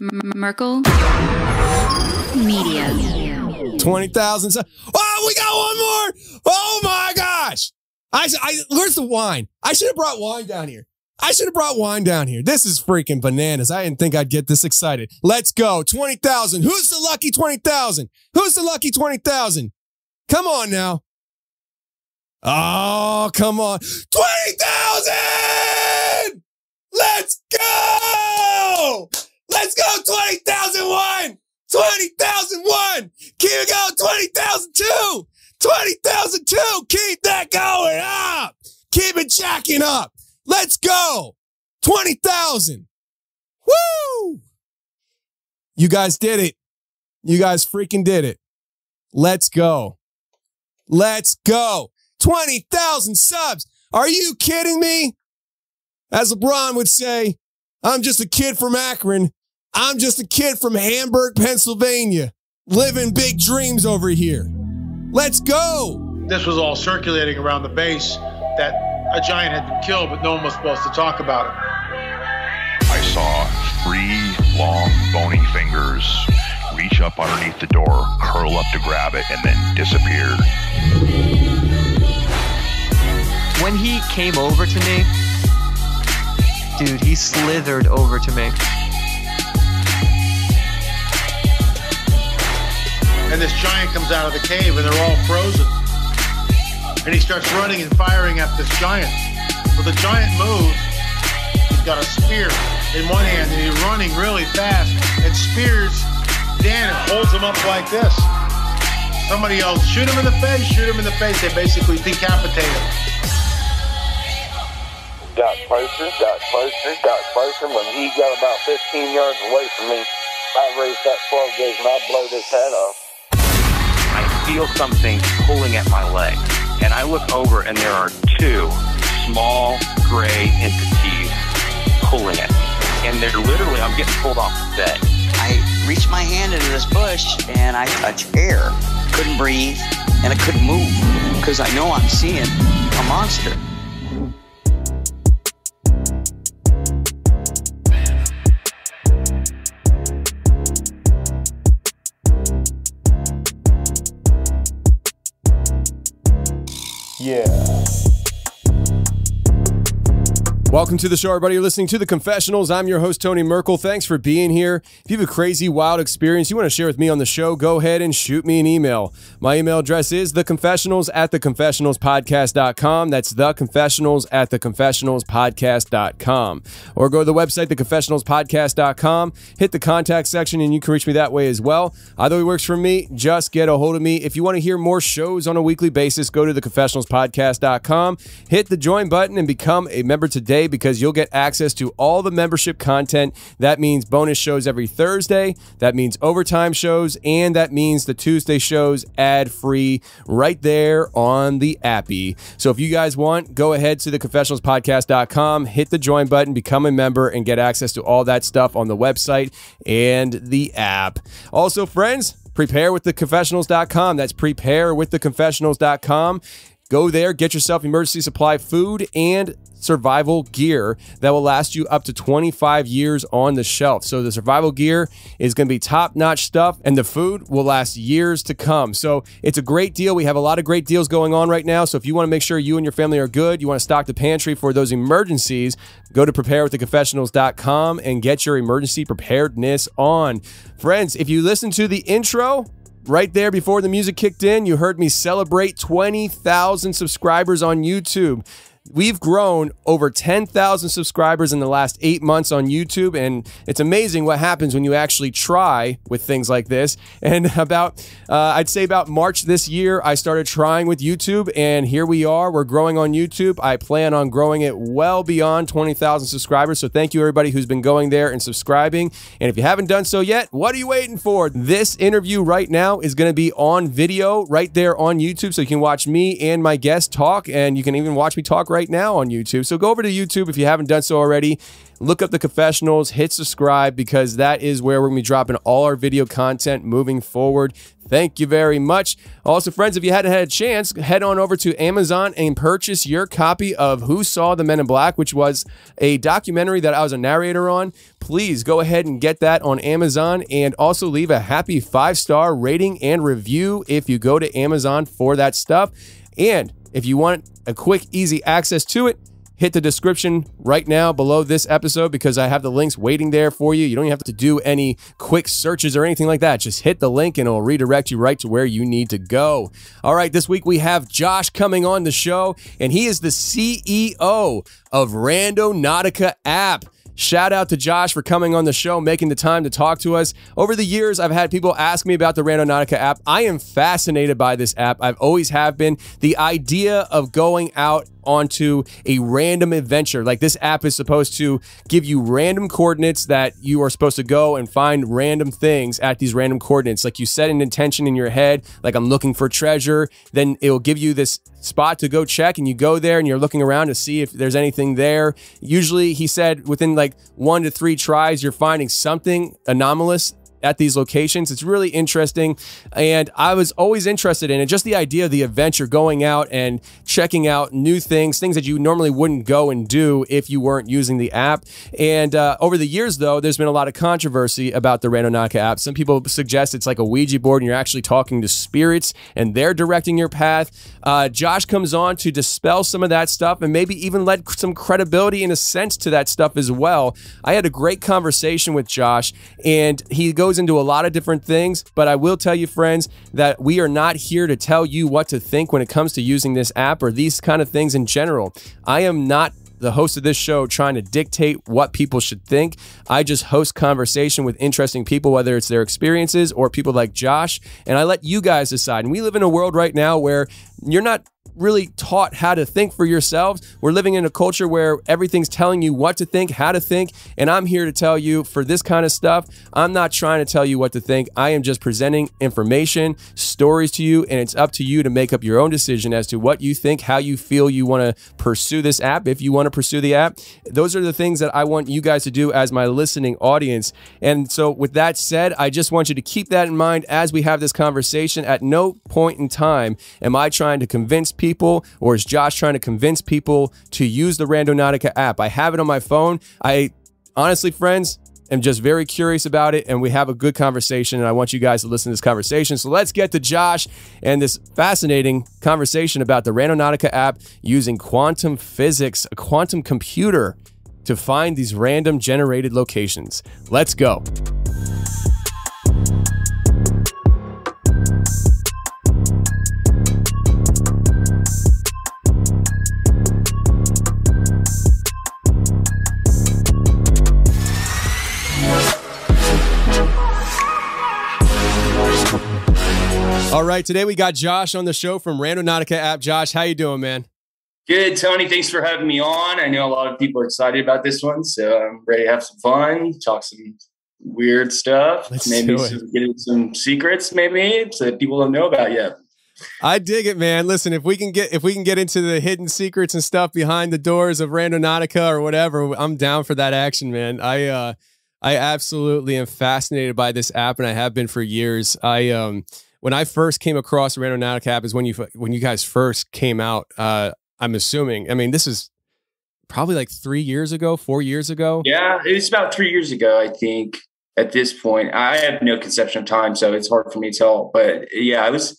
Merkel Media. 20,000. Oh, we got one more. Oh my gosh. I, I, where's the wine? I should have brought wine down here. I should have brought wine down here. This is freaking bananas. I didn't think I'd get this excited. Let's go. 20,000. Who's the lucky 20,000? Who's the lucky 20,000? Come on now. Oh, come on. 20,000! Let's go! Let's go. 20,001! 20,001! Keep it going. 20,002! 20,002! Keep that going up! Keep it jacking up! Let's go! 20,000! Woo! You guys did it. You guys freaking did it. Let's go. Let's go. 20,000 subs. Are you kidding me? As LeBron would say, I'm just a kid from Akron. I'm just a kid from Hamburg, Pennsylvania, living big dreams over here. Let's go. This was all circulating around the base that a giant had been killed, but no one was supposed to talk about it. I saw three long, bony fingers reach up underneath the door, curl up to grab it, and then disappeared. When he came over to me, dude, he slithered over to me. And this giant comes out of the cave, and they're all frozen. And he starts running and firing at this giant. Well, the giant moves. He's got a spear in one hand, and he's running really fast and spears Dan and holds him up like this. Somebody else, shoot him in the face, shoot him in the face. They basically decapitate him. got closer, got closer, got closer. When he got about 15 yards away from me, I raised that 12 gauge and I blowed his head off. Feel something pulling at my leg. And I look over and there are two small gray entities pulling at me. And they're literally, I'm getting pulled off the bed. I reached my hand into this bush and I touched air. Couldn't breathe and I couldn't move because I know I'm seeing a monster. Yeah. Welcome to the show, everybody. You're listening to The Confessionals. I'm your host, Tony Merkel. Thanks for being here. If you have a crazy, wild experience you want to share with me on the show, go ahead and shoot me an email. My email address is theconfessionals at theconfessionalspodcast.com. That's theconfessionals at theconfessionalspodcast.com. Or go to the website, theconfessionalspodcast.com, hit the contact section, and you can reach me that way as well. Either way works for me. Just get a hold of me. If you want to hear more shows on a weekly basis, go to theconfessionalspodcast.com, hit the join button, and become a member today because you'll get access to all the membership content. That means bonus shows every Thursday, that means overtime shows, and that means the Tuesday shows ad free right there on the appy. So if you guys want, go ahead to theconfessionalspodcast.com, hit the join button, become a member, and get access to all that stuff on the website and the app. Also, friends, prepare with theconfessionals.com. That's prepare with theconfessionals.com. Go there, get yourself emergency supply food and survival gear that will last you up to 25 years on the shelf. So the survival gear is going to be top-notch stuff and the food will last years to come. So it's a great deal. We have a lot of great deals going on right now. So if you want to make sure you and your family are good, you want to stock the pantry for those emergencies, go to preparewiththeconfessionals.com and get your emergency preparedness on. Friends, if you listen to the intro, Right there before the music kicked in, you heard me celebrate 20,000 subscribers on YouTube. We've grown over 10,000 subscribers in the last eight months on YouTube, and it's amazing what happens when you actually try with things like this. And about, uh, I'd say about March this year, I started trying with YouTube, and here we are. We're growing on YouTube. I plan on growing it well beyond 20,000 subscribers. So thank you, everybody who's been going there and subscribing. And if you haven't done so yet, what are you waiting for? This interview right now is going to be on video right there on YouTube, so you can watch me and my guest talk, and you can even watch me talk right right now on YouTube. So go over to YouTube if you haven't done so already. Look up the confessionals, hit subscribe because that is where we're going to be dropping all our video content moving forward. Thank you very much. Also, friends, if you hadn't had a chance, head on over to Amazon and purchase your copy of Who Saw the Men in Black, which was a documentary that I was a narrator on. Please go ahead and get that on Amazon and also leave a happy five star rating and review if you go to Amazon for that stuff. And if you want a quick, easy access to it, hit the description right now below this episode because I have the links waiting there for you. You don't even have to do any quick searches or anything like that. Just hit the link and it'll redirect you right to where you need to go. All right, this week we have Josh coming on the show, and he is the CEO of Randonautica app. Shout out to Josh for coming on the show, making the time to talk to us. Over the years, I've had people ask me about the Randonautica app. I am fascinated by this app. I've always have been. The idea of going out onto a random adventure. Like this app is supposed to give you random coordinates that you are supposed to go and find random things at these random coordinates. Like you set an intention in your head, like I'm looking for treasure, then it will give you this spot to go check and you go there and you're looking around to see if there's anything there. Usually he said within like 1 to 3 tries you're finding something anomalous at these locations. It's really interesting. And I was always interested in it. Just the idea of the adventure, going out and checking out new things, things that you normally wouldn't go and do if you weren't using the app. And uh, over the years, though, there's been a lot of controversy about the Randonautica app. Some people suggest it's like a Ouija board and you're actually talking to spirits and they're directing your path. Uh, Josh comes on to dispel some of that stuff and maybe even let some credibility in a sense to that stuff as well. I had a great conversation with Josh and he goes goes into a lot of different things, but I will tell you, friends, that we are not here to tell you what to think when it comes to using this app or these kind of things in general. I am not the host of this show trying to dictate what people should think. I just host conversation with interesting people, whether it's their experiences or people like Josh, and I let you guys decide. And we live in a world right now where you're not really taught how to think for yourselves. We're living in a culture where everything's telling you what to think, how to think. And I'm here to tell you for this kind of stuff, I'm not trying to tell you what to think. I am just presenting information, stories to you, and it's up to you to make up your own decision as to what you think, how you feel you want to pursue this app, if you want to pursue the app. Those are the things that I want you guys to do as my listening audience. And so, with that said, I just want you to keep that in mind as we have this conversation. At no point in time am I trying to convince people people, or is Josh trying to convince people to use the Randonautica app? I have it on my phone. I honestly, friends, am just very curious about it, and we have a good conversation. And I want you guys to listen to this conversation. So let's get to Josh and this fascinating conversation about the Randonautica app using quantum physics, a quantum computer, to find these random generated locations. Let's go. All right, today we got Josh on the show from Randonautica app. Josh, how you doing, man? Good, Tony. Thanks for having me on. I know a lot of people are excited about this one, so I'm ready to have some fun, talk some weird stuff, Let's maybe some, get some secrets, maybe so that people don't know about yet. I dig it, man. Listen, if we can get if we can get into the hidden secrets and stuff behind the doors of Randonautica or whatever, I'm down for that action, man. I uh I absolutely am fascinated by this app and I have been for years. I um when I first came across Randonautica app is when you when you guys first came out. Uh I'm assuming. I mean, this is probably like 3 years ago, 4 years ago. Yeah, it was about three years ago, I think. At this point, I have no conception of time, so it's hard for me to tell. But yeah, I was.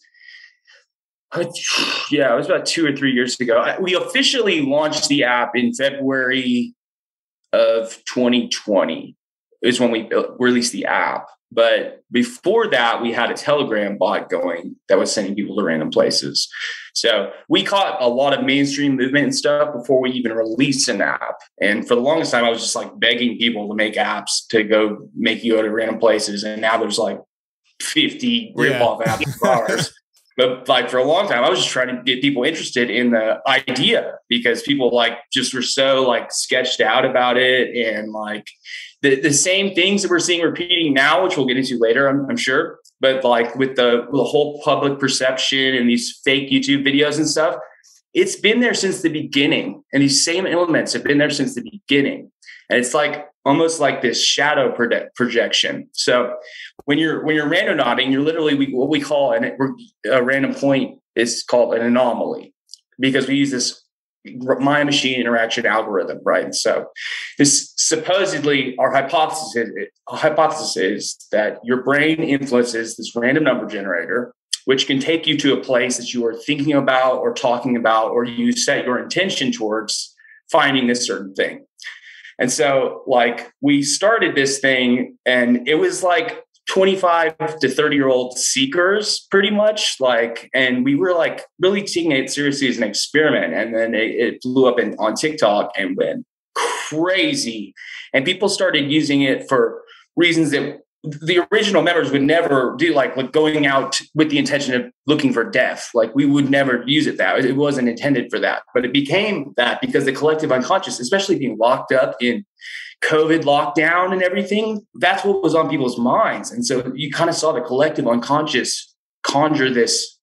Yeah, it was about two or three years ago. We officially launched the app in February of 2020. Is when we released the app. But before that, we had a Telegram bot going that was sending people to random places. So we caught a lot of mainstream movement and stuff before we even released an app. And for the longest time, I was just like begging people to make apps to go make you go to random places. And now there's like 50 rip off apps for ours. But like for a long time, I was just trying to get people interested in the idea because people like just were so like sketched out about it and like the, the same things that we're seeing repeating now, which we'll get into later, I'm, I'm sure. But like with the, the whole public perception and these fake YouTube videos and stuff, it's been there since the beginning. And these same elements have been there since the beginning. And it's like almost like this shadow proje- projection. So when you're when you're randonauting, you're literally we, what we call an, a random point is called an anomaly because we use this mind machine interaction algorithm, right? So this supposedly our hypothesis our hypothesis is that your brain influences this random number generator, which can take you to a place that you are thinking about or talking about, or you set your intention towards finding this certain thing. And so, like, we started this thing, and it was like 25 to 30 year old seekers, pretty much. Like, and we were like really taking it seriously as an experiment. And then it, it blew up in, on TikTok and went crazy. And people started using it for reasons that the original members would never do like, going out with the intention of looking for death like we would never use it that it wasn't intended for that but it became that because the collective unconscious especially being locked up in covid lockdown and everything that's what was on people's minds. And so you kind of saw the collective unconscious conjure this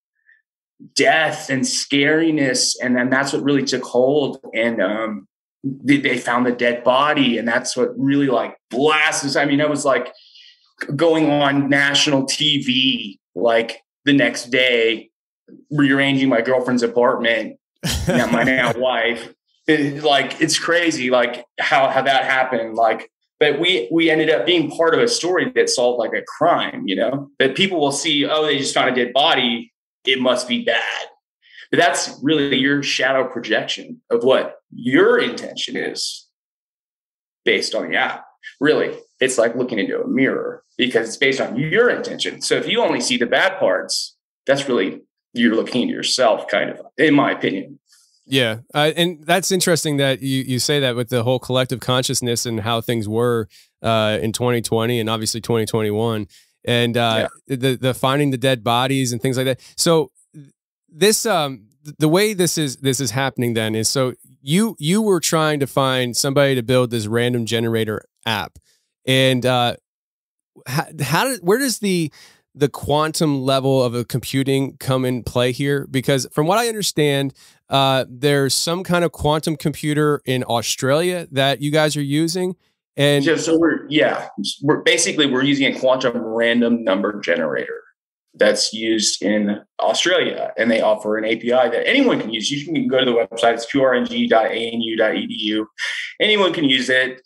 death and scariness and then that's what really took hold. And um they found the dead body and that's what really like blasts i mean it was like going on national TV like the next day, rearranging my girlfriend's apartment, my now wife. It, like it's crazy, like how how that happened. Like, but we we ended up being part of a story that solved like a crime. You know, that people will see. Oh, they just found a dead body. It must be bad. But that's really your shadow projection of what your intention is based on the app. Really, it's like looking into a mirror because it's based on your intention. So if you only see the bad parts, that's really you're looking at yourself, kind of, in my opinion. Yeah, uh, and that's interesting that you you say that with the whole collective consciousness and how things were uh, in 2020 and obviously 2021, and uh, yeah. the the finding the dead bodies and things like that. So this um the way this is this is happening then is so you you were trying to find somebody to build this random generator app and uh, how, how did, where does the the quantum level of a computing come in play here? Because from what I understand, uh, there's some kind of quantum computer in Australia that you guys are using. And yeah, so we're yeah, we're basically we're using a quantum random number generator that's used in Australia, and they offer an API that anyone can use. You can go to the website; it's qrng.anu.edu. Anyone can use it.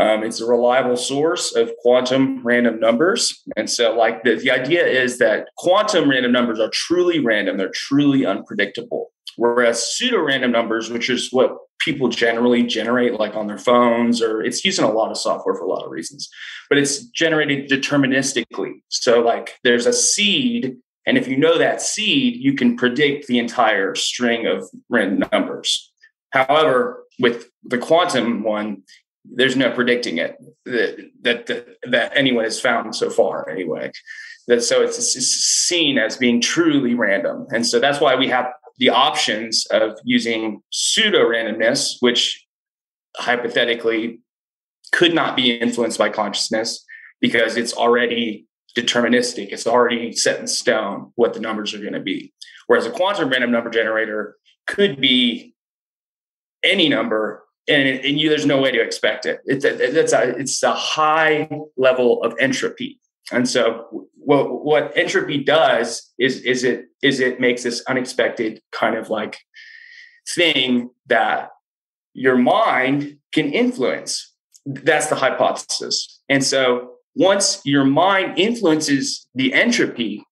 Um, it's a reliable source of quantum random numbers. And so, like, the, the idea is that quantum random numbers are truly random, they're truly unpredictable. Whereas pseudo random numbers, which is what people generally generate, like on their phones, or it's using a lot of software for a lot of reasons, but it's generated deterministically. So, like, there's a seed. And if you know that seed, you can predict the entire string of random numbers. However, with the quantum one, there's no predicting it that that that anyone has found so far anyway. That so it's, it's seen as being truly random. And so that's why we have the options of using pseudo randomness which hypothetically could not be influenced by consciousness because it's already deterministic. It's already set in stone what the numbers are going to be. Whereas a quantum random number generator could be any number and, and you, there's no way to expect it. It's a, it's a, it's a high level of entropy. And so what, what entropy does is, is it, is it makes this unexpected kind of like thing that your mind can influence. That's the hypothesis. And so once your mind influences the entropy,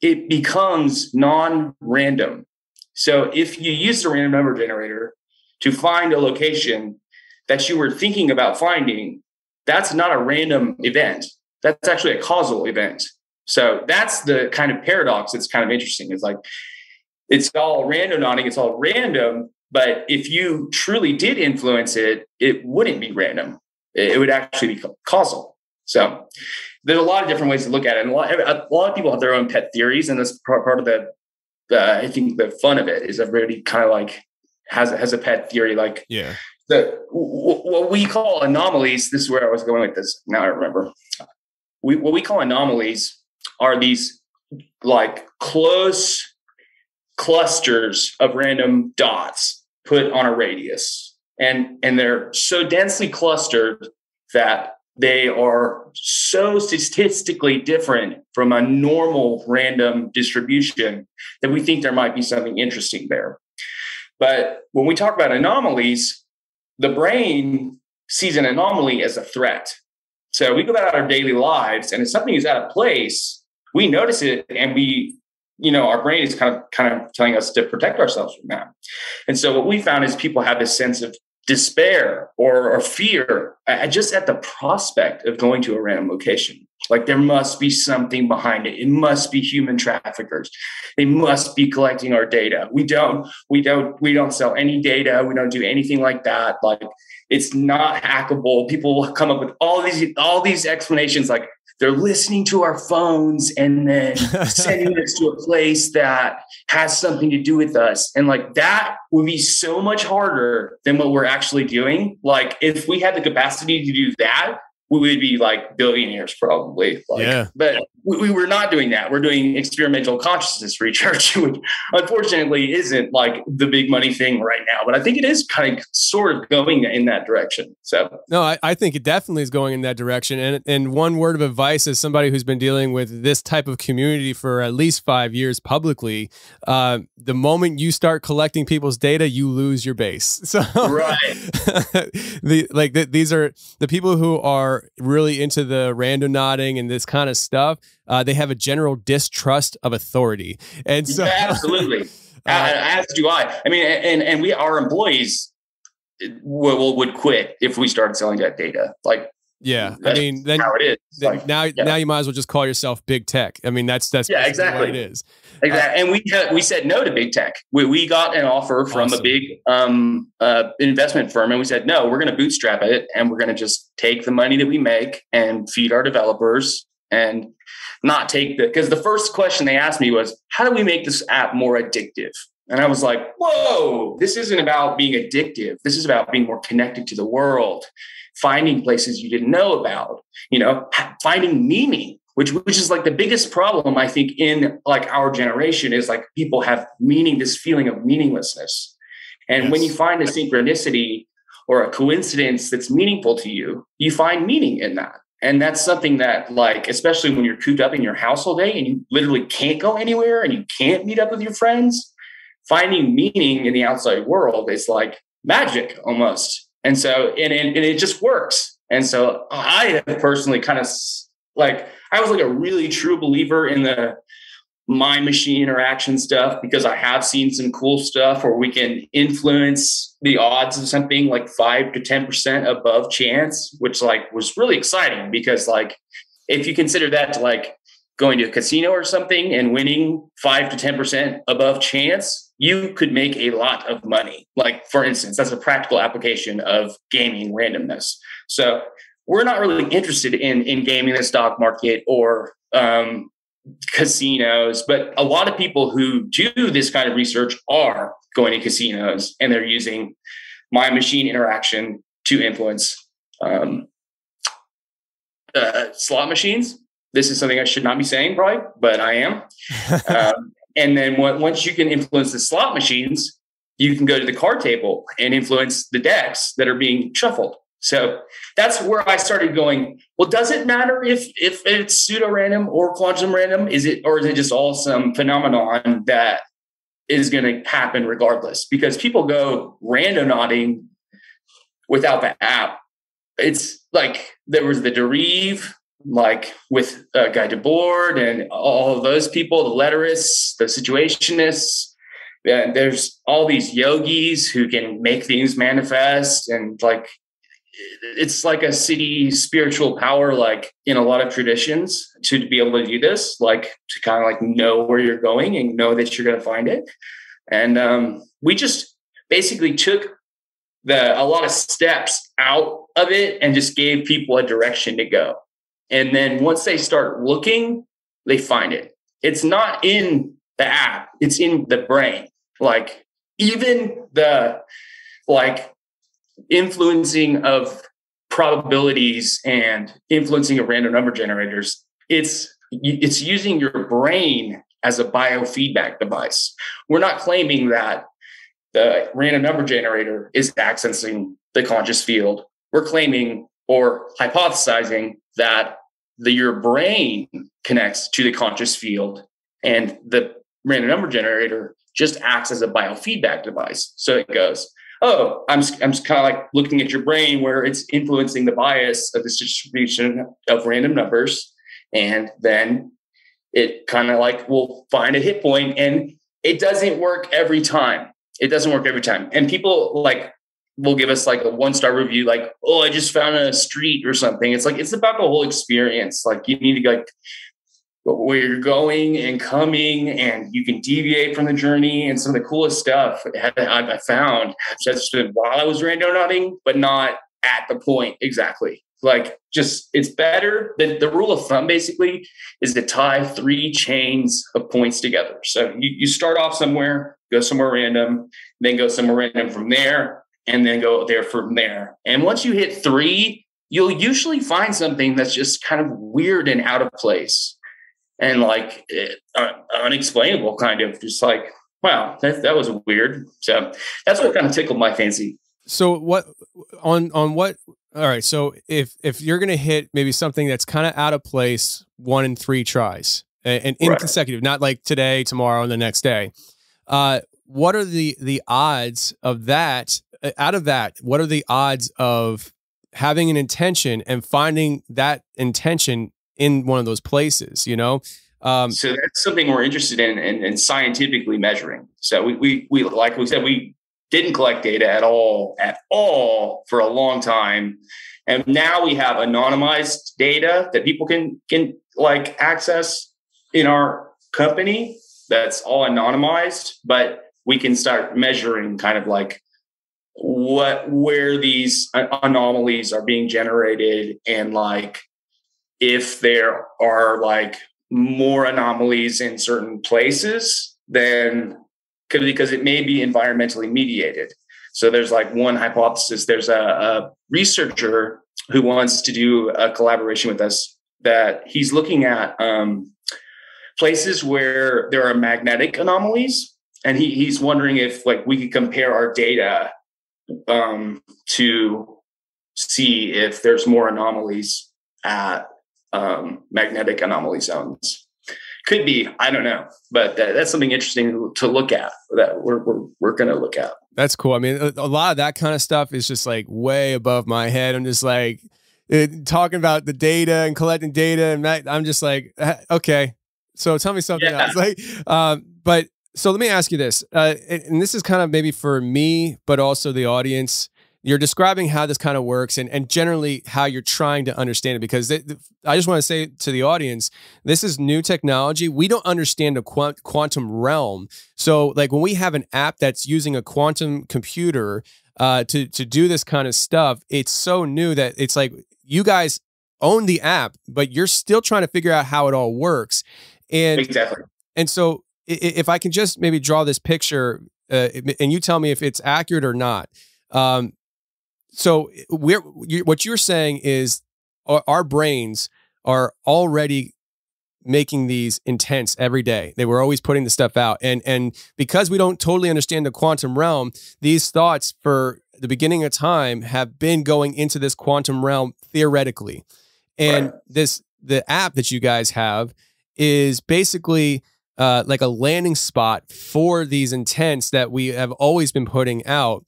it becomes non-random. So if you use the random number generator, to find a location that you were thinking about finding, that's not a random event. That's actually a causal event. So that's the kind of paradox that's kind of interesting. It's like it's all randonauting, it's all random, but if you truly did influence it, it wouldn't be random. It would actually be causal. So there's a lot of different ways to look at it. And a lot, a lot of people have their own pet theories, and that's part of the, the I think the fun of it is everybody kind of like has has a pet theory like yeah the what we call anomalies this is where i was going with this now i remember we what we call anomalies are these like close clusters of random dots put on a radius. And, and they're so densely clustered that they are so statistically different from a normal random distribution that we think there might be something interesting there. But when we talk about anomalies, the brain sees an anomaly as a threat. So we go about our daily lives, and if something is out of place, we notice it and we you know our brain is kind of kind of telling us to protect ourselves from that and so what we found is people have this sense of despair or, or fear uh, just at the prospect of going to a random location. Like there must be something behind it. It must be human traffickers. They must be collecting our data. We don't we don't we don't sell any data. We don't do anything like that. Like it's not hackable. People will come up with all these all these explanations like they're listening to our phones and then sending us to a place that has something to do with us. And like that would be so much harder than what we're actually doing. Like if we had the capacity to do that, we would be like billionaires probably. Like, yeah. But we, we, were not doing that. We're doing experimental consciousness research, which unfortunately isn't like the big money thing right now. But I think it is kind of sort of going in that direction. So no, I, I think it definitely is going in that direction. And and one word of advice as somebody who's been dealing with this type of community for at least five years publicly, uh, the moment you start collecting people's data, you lose your base. So right, the like the, these are the people who are really into the randonauting and this kind of stuff uh, they have a general distrust of authority, and so yeah, absolutely, uh, as do I. I mean, and and we our employees will would quit if we started selling that data. Like, yeah, I mean, then how it is. Then like, now, yeah. now you might as well just call yourself big tech. I mean, that's that's yeah, exactly what it is. Exactly. and we had, we said no to big tech. We, we got an offer from awesome. a big um, uh, investment firm, and we said no. We're going to bootstrap it, and we're going to just take the money that we make and feed our developers and not take the because the first question they asked me was how do we make this app more addictive? And i was like whoa this isn't about being addictive. This is about being more connected to the world finding places you didn't know about you know finding meaning which which is like the biggest problem i think in like our generation is like people have meaning this feeling of meaninglessness. And yes. when you find a synchronicity or a coincidence that's meaningful to you you find meaning in that and that's something that, like, especially when you're cooped up in your house all day and you literally can't go anywhere and you can't meet up with your friends, finding meaning in the outside world is like magic almost. And so, and, and, and it just works. And so I have personally kind of like, I was like a really true believer in the mind machine interaction stuff because I have seen some cool stuff where we can influence the odds of something like five to 10% above chance, which like was really exciting because like if you consider that to like going to a casino or something and winning five to 10% above chance, you could make a lot of money. Like for instance, that's a practical application of gaming randomness. So we're not really interested in in gaming the stock market or um, casinos, but a lot of people who do this kind of research are going to casinos and they're using mind machine interaction to influence um, uh, slot machines. This is something I should not be saying, probably, but I am. um, and then once you can influence the slot machines, you can go to the card table and influence the decks that are being shuffled. So that's where I started going. Well, does it matter if if it's pseudo random or quantum random? Is it or is it just all some phenomenon that is going to happen regardless? Because people go randonauting without the app. It's like there was the Derive, like with uh, Guy Debord and all of those people, the letterists, the situationists. And there's all these yogis who can make things manifest and like it's like a siddhi spiritual power like in a lot of traditions to be able to do this like to kind of like know where you're going and know that you're going to find it. And um, we just basically took the a lot of steps out of it and just gave people a direction to go. And then once they start looking they find it. It's not in the app it's in the brain. Like even the like influencing of probabilities and influencing of random number generators it's it's using your brain as a biofeedback device. We're not claiming that the random number generator is accessing the conscious field. We're claiming or hypothesizing that the, your brain connects to the conscious field and the random number generator just acts as a biofeedback device. So it goes, oh, I'm, I'm kind of like looking at your brain where it's influencing the bias of this distribution of random numbers. And then it kind of like will find a hit point and it doesn't work every time. It doesn't work every time. And people like will give us like a one star review, like, oh, I just found a street or something. It's like, it's about the whole experience. Like you need to like where you're going and coming and you can deviate from the journey and some of the coolest stuff I found just while I was randonauting, but not at the point exactly. Like just it's better. The, the rule of thumb basically is to tie three chains of points together. So you, you start off somewhere, go somewhere random, then go somewhere random from there, and then go there from there. And once you hit three, you'll usually find something that's just kind of weird and out of place and like it, uh, unexplainable, kind of just like, wow, that, that was weird. So that's what kind of tickled my fancy. So what on on what? All right. So if if you're gonna hit maybe something that's kind of out of place, one in three tries and, and in right. consecutive, not like today, tomorrow, and the next day. Uh, what are the the odds of that? Uh, out of that, what are the odds of having an intention and finding that intention in one of those places, you know? Um, so that's something we're interested in and, scientifically measuring. So we, we, we, like we said, we didn't collect data at all, at all for a long time. And now we have anonymized data that people can, can like access in our company. That's all anonymized, but we can start measuring kind of like what, where these anomalies are being generated and like if there are like more anomalies in certain places, then because it may be environmentally mediated. So there's like one hypothesis. There's a, a researcher who wants to do a collaboration with us that he's looking at um, places where there are magnetic anomalies, and he, he's wondering if like we could compare our data um, to see if there's more anomalies at um, magnetic anomaly zones. Could be, I don't know, but that, that's something interesting to look at that we're we're, we're going to look at. That's cool. I mean, a, a, lot of that kind of stuff is just like way above my head. I'm just like it, talking about the data and collecting data, and that, I'm just like, okay. So tell me something yeah. else. Like, um, but so let me ask you this, uh, and this is kind of maybe for me, but also the audience you're describing how this kind of works and, and generally how you're trying to understand it because I just want to say to the audience this is new technology. We don't understand the quant- quantum realm. So like when we have an app that's using a quantum computer uh, to to do this kind of stuff it's so new that it's like you guys own the app but you're still trying to figure out how it all works. And exactly. and so if I can just maybe draw this picture uh, and you tell me if it's accurate or not um, so we're you, what you're saying is our, our brains are already making these intents every day. They were always putting the stuff out. And and because we don't totally understand the quantum realm, these thoughts for the beginning of time have been going into this quantum realm theoretically. And right. this the app that you guys have is basically uh, like a landing spot for these intents that we have always been putting out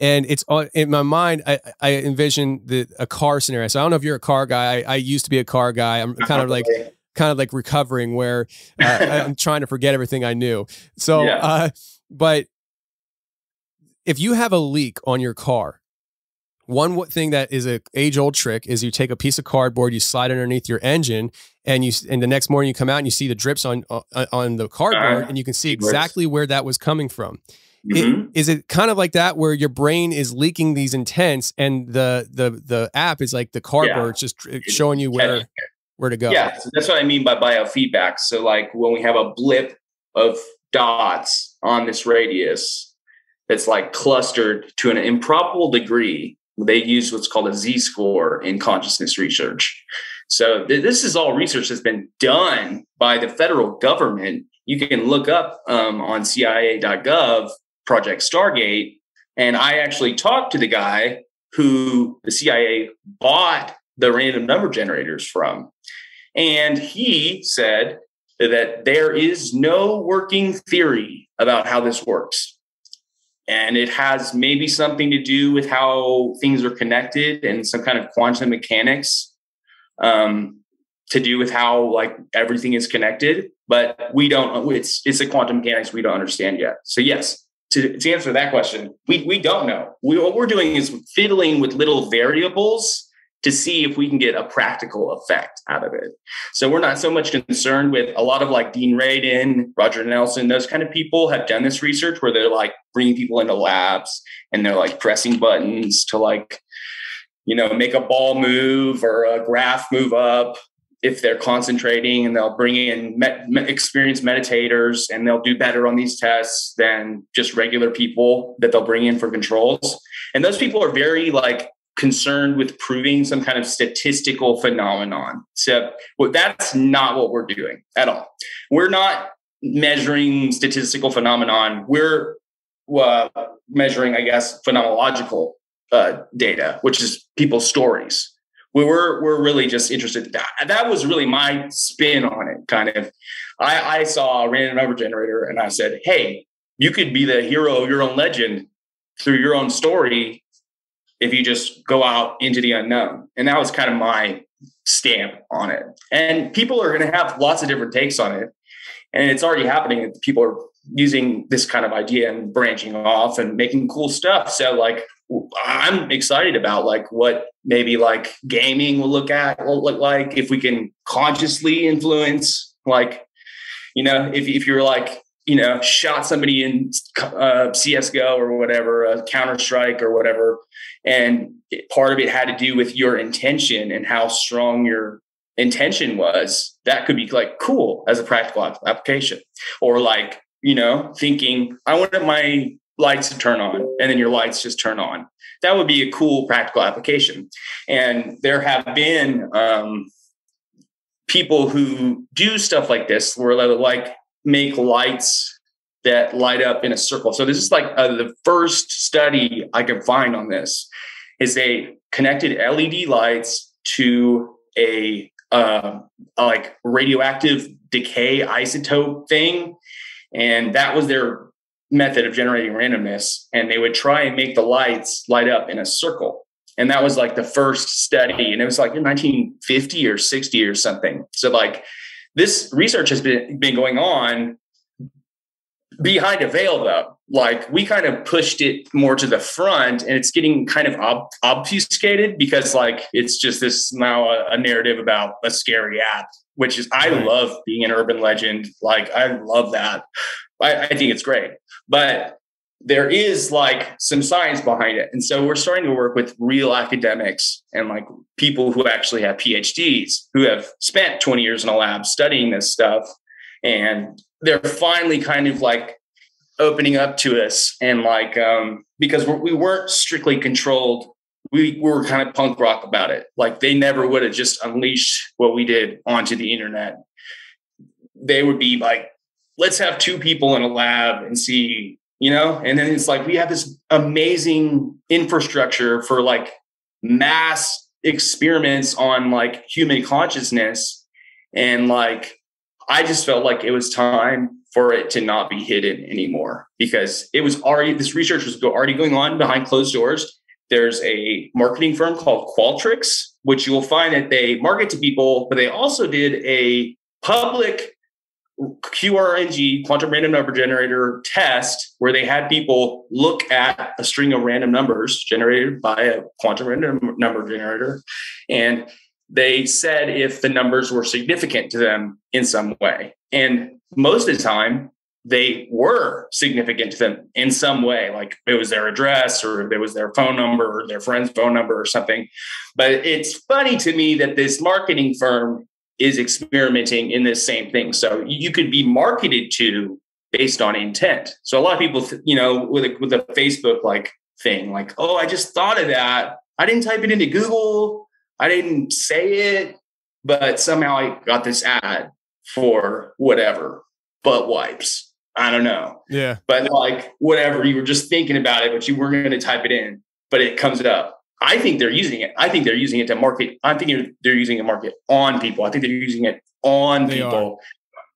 and it's in my mind. I, I envision the a car scenario. So I don't know if you're a car guy. I, I used to be a car guy. I'm kind of like kind of like recovering, where uh, I'm trying to forget everything I knew. So, yeah. uh, but if you have a leak on your car, one thing that is a age old trick is you take a piece of cardboard, you slide underneath your engine, and you and the next morning you come out and you see the drips on uh, on the cardboard, uh, and you can see exactly where that was coming from. Mm-hmm. It, is it kind of like that where your brain is leaking these intents and the the the app is like the cardboard yeah. just showing you where where to go? Yeah, so that's what I mean by biofeedback. So like when we have a blip of dots on this radius that's like clustered to an improbable degree, they use what's called a Z score in consciousness research. So th- this is all research that's been done by the federal government you can look up um, on CIA.gov Project Stargate. And I actually talked to the guy who the CIA bought the random number generators from. And he said that there is no working theory about how this works. And it has maybe something to do with how things are connected and some kind of quantum mechanics um, to do with how like everything is connected. But we don't. It's it's a quantum mechanics we don't understand yet. So yes, to, to answer that question, we we don't know. We, what we're doing is fiddling with little variables to see if we can get a practical effect out of it. So we're not so much concerned with a lot of like Dean Radin, Roger Nelson, those kind of people have done this research where they're like bringing people into labs and they're like pressing buttons to like, you know, make a ball move or a graph move up if they're concentrating and they'll bring in met, experienced meditators and they'll do better on these tests than just regular people that they'll bring in for controls. And those people are very like concerned with proving some kind of statistical phenomenon. So well, that's not what we're doing at all. We're not measuring statistical phenomenon. We're uh, measuring, I guess, phenomenological uh, data, which is people's stories. We were we're really just interested. That, that was really my spin on it. Kind of, I, I saw a random number generator, and I said, "Hey, you could be the hero of your own legend through your own story if you just go out into the unknown. And that was kind of my stamp on it. And people are going to have lots of different takes on it. And it's already happening. People are using this kind of idea and branching off and making cool stuff. So like I'm excited about like what maybe like gaming will look at will look like if we can consciously influence like you know if if you're like you know shot somebody in uh, CS:GO or whatever, uh, Counter Strike or whatever, and part of it had to do with your intention and how strong your intention was that could be like cool as a practical application. Or like you know thinking i wanted my lights to turn on and then your lights just turn on. That would be a cool practical application. And there have been um, people who do stuff like this where they like make lights that light up in a circle. So this is like uh, the first study i can find on this is they connected LED lights to a uh, like radioactive decay isotope thing, and that was their method of generating randomness. And they would try and make the lights light up in a circle. And that was like the first study, and it was like in 1950 or 60 or something. So like this research has been been going on behind a veil though like we kind of pushed it more to the front and it's getting kind of ob- obfuscated because like it's just this now a, a, narrative about a scary app which is i love being an urban legend like i love that I, I think it's great but there is like some science behind it. And so we're starting to work with real academics and like people who actually have phds who have spent 20 years in a lab studying this stuff. And they're finally kind of like opening up to us and like um because we were not strictly controlled. We, we were kind of punk rock about it. Like they never would have just unleashed what we did onto the internet. They would be like let's have two people in a lab and see you know and then it's like we have this amazing infrastructure for like mass experiments on like human consciousness and like I just felt like it was time for it to not be hidden anymore because it was already this research was already going on behind closed doors. There's a marketing firm called Qualtrics, which you will find that they market to people, but they also did a public QRNG quantum random number generator test where they had people look at a string of random numbers generated by a quantum random number generator and they said if the numbers were significant to them in some way. And most of the time, they were significant to them in some way, like it was their address or it was their phone number or their friend's phone number or something. But it's funny to me that this marketing firm is experimenting in this same thing. So you could be marketed to based on intent. So a lot of people, you know, with a, with a Facebook like thing, like, oh, I just thought of that. I didn't type it into Google. I didn't say it, but somehow I got this ad for whatever. butt wipes. I don't know. Yeah. But like whatever, you were just thinking about it, but you weren't going to type it in, but it comes up. I think they're using it. I think they're using it to market. I think they're using it market on people. I think they're using it on They people.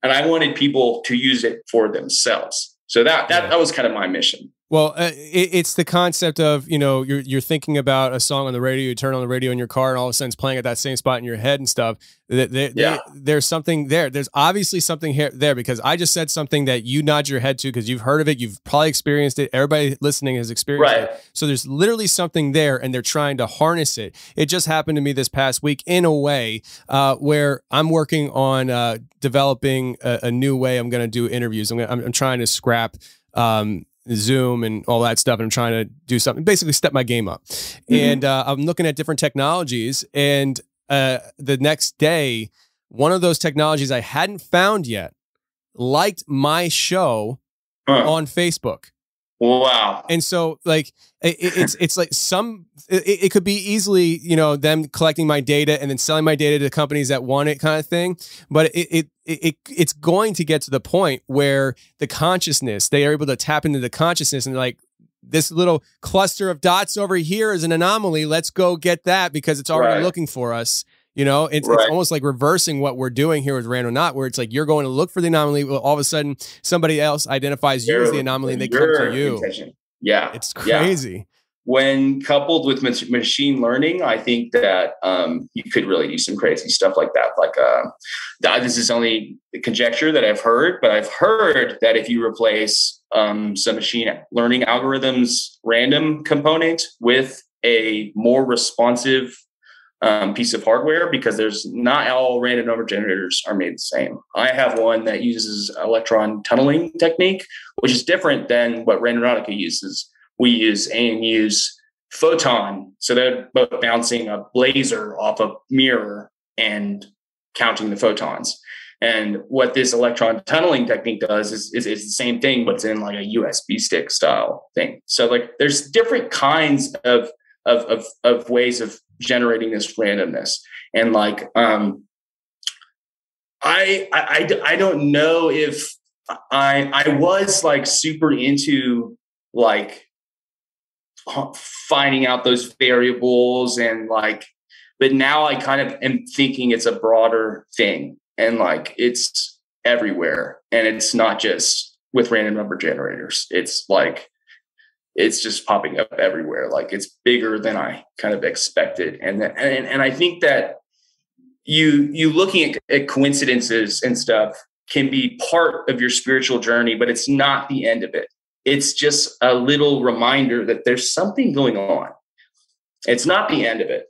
And I wanted people to use it for themselves. So that that, Yeah. that was kind of my mission. Well, uh, it, it's the concept of you know you're you're thinking about a song on the radio, you turn on the radio in your car, and all of a sudden it's playing at that same spot in your head and stuff. There- there- Yeah. there's something there. There's obviously something here there because I just said something that you nod your head to because you've heard of it, you've probably experienced it. Everybody listening has experienced Right. it. So there's literally something there, and they're trying to harness it. It just happened to me this past week in a way uh, where I'm working on uh, developing a, a new way I'm going to do interviews. I'm, gonna, I'm, I'm trying to scrap um, Zoom and all that stuff. And I'm trying to do something, basically step my game up. And uh, I'm looking at different technologies. And uh, the next day, one of those technologies I hadn't found yet liked my show Huh. on Facebook. Wow. And so, like, it, it- it's it's like some. It, it could be easily, you know, them collecting my data and then selling my data to companies that want it, kind of thing. But it it it it's going to get to the point where the consciousness they are able to tap into the consciousness and like this little cluster of dots over here is an anomaly. Let's go get that because it's already Right. looking for us. You know, it's, it's almost like reversing what we're doing here with Randonaut, where it's like you're going to look for the anomaly. Well, all of a sudden, somebody else identifies you as the anomaly and they come to you. intention. Yeah. It's Yeah. crazy. when coupled with mach- machine learning, I think that um, you could really do some crazy stuff like that. Like uh, this is only conjecture that I've heard, but I've heard that if you replace um, some machine learning algorithms random component with a more responsive um, piece of hardware, because there's not all random number generators are made the same. I have one that uses electron tunneling technique, which is different than what Randonautica uses we use ANU's photon. So they're both bouncing a laser off a mirror and counting the photons. And what this electron tunneling technique does is, is, is the same thing, but it's in like a USB stick style thing. So like there's different kinds of of of, of ways of generating this randomness. And like um I, I I don't know if I I was like super into like finding out those variables and like but now i kind of am thinking it's a broader thing and like it's everywhere and it's not just with random number generators it's like it's just popping up everywhere like it's bigger than i kind of expected and and, and i think that you you looking at, at coincidences and stuff can be part of your spiritual journey but it's not the end of it it's just a little reminder that there's something going on. It's not the end of it.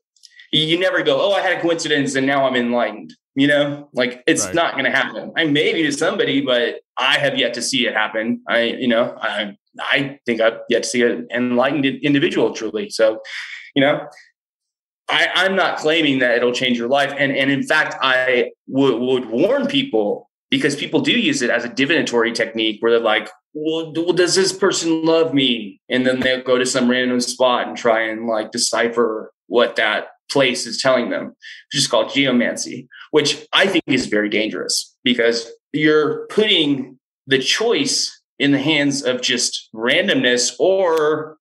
You never go, oh, I had a coincidence and now I'm enlightened. You know, like it's Right. not going to happen. I maybe to somebody, but I have yet to see it happen. I, you know, I, I think I've yet to see an enlightened individual truly. So, you know, I, I'm not claiming that it'll change your life. And, and in fact, I would, would warn people because people do use it as a divinatory technique where they're like, well, does this person love me? And then they'll go to some random spot and try and like decipher what that place is telling them, which is called geomancy, which I think is very dangerous because you're putting the choice in the hands of just randomness or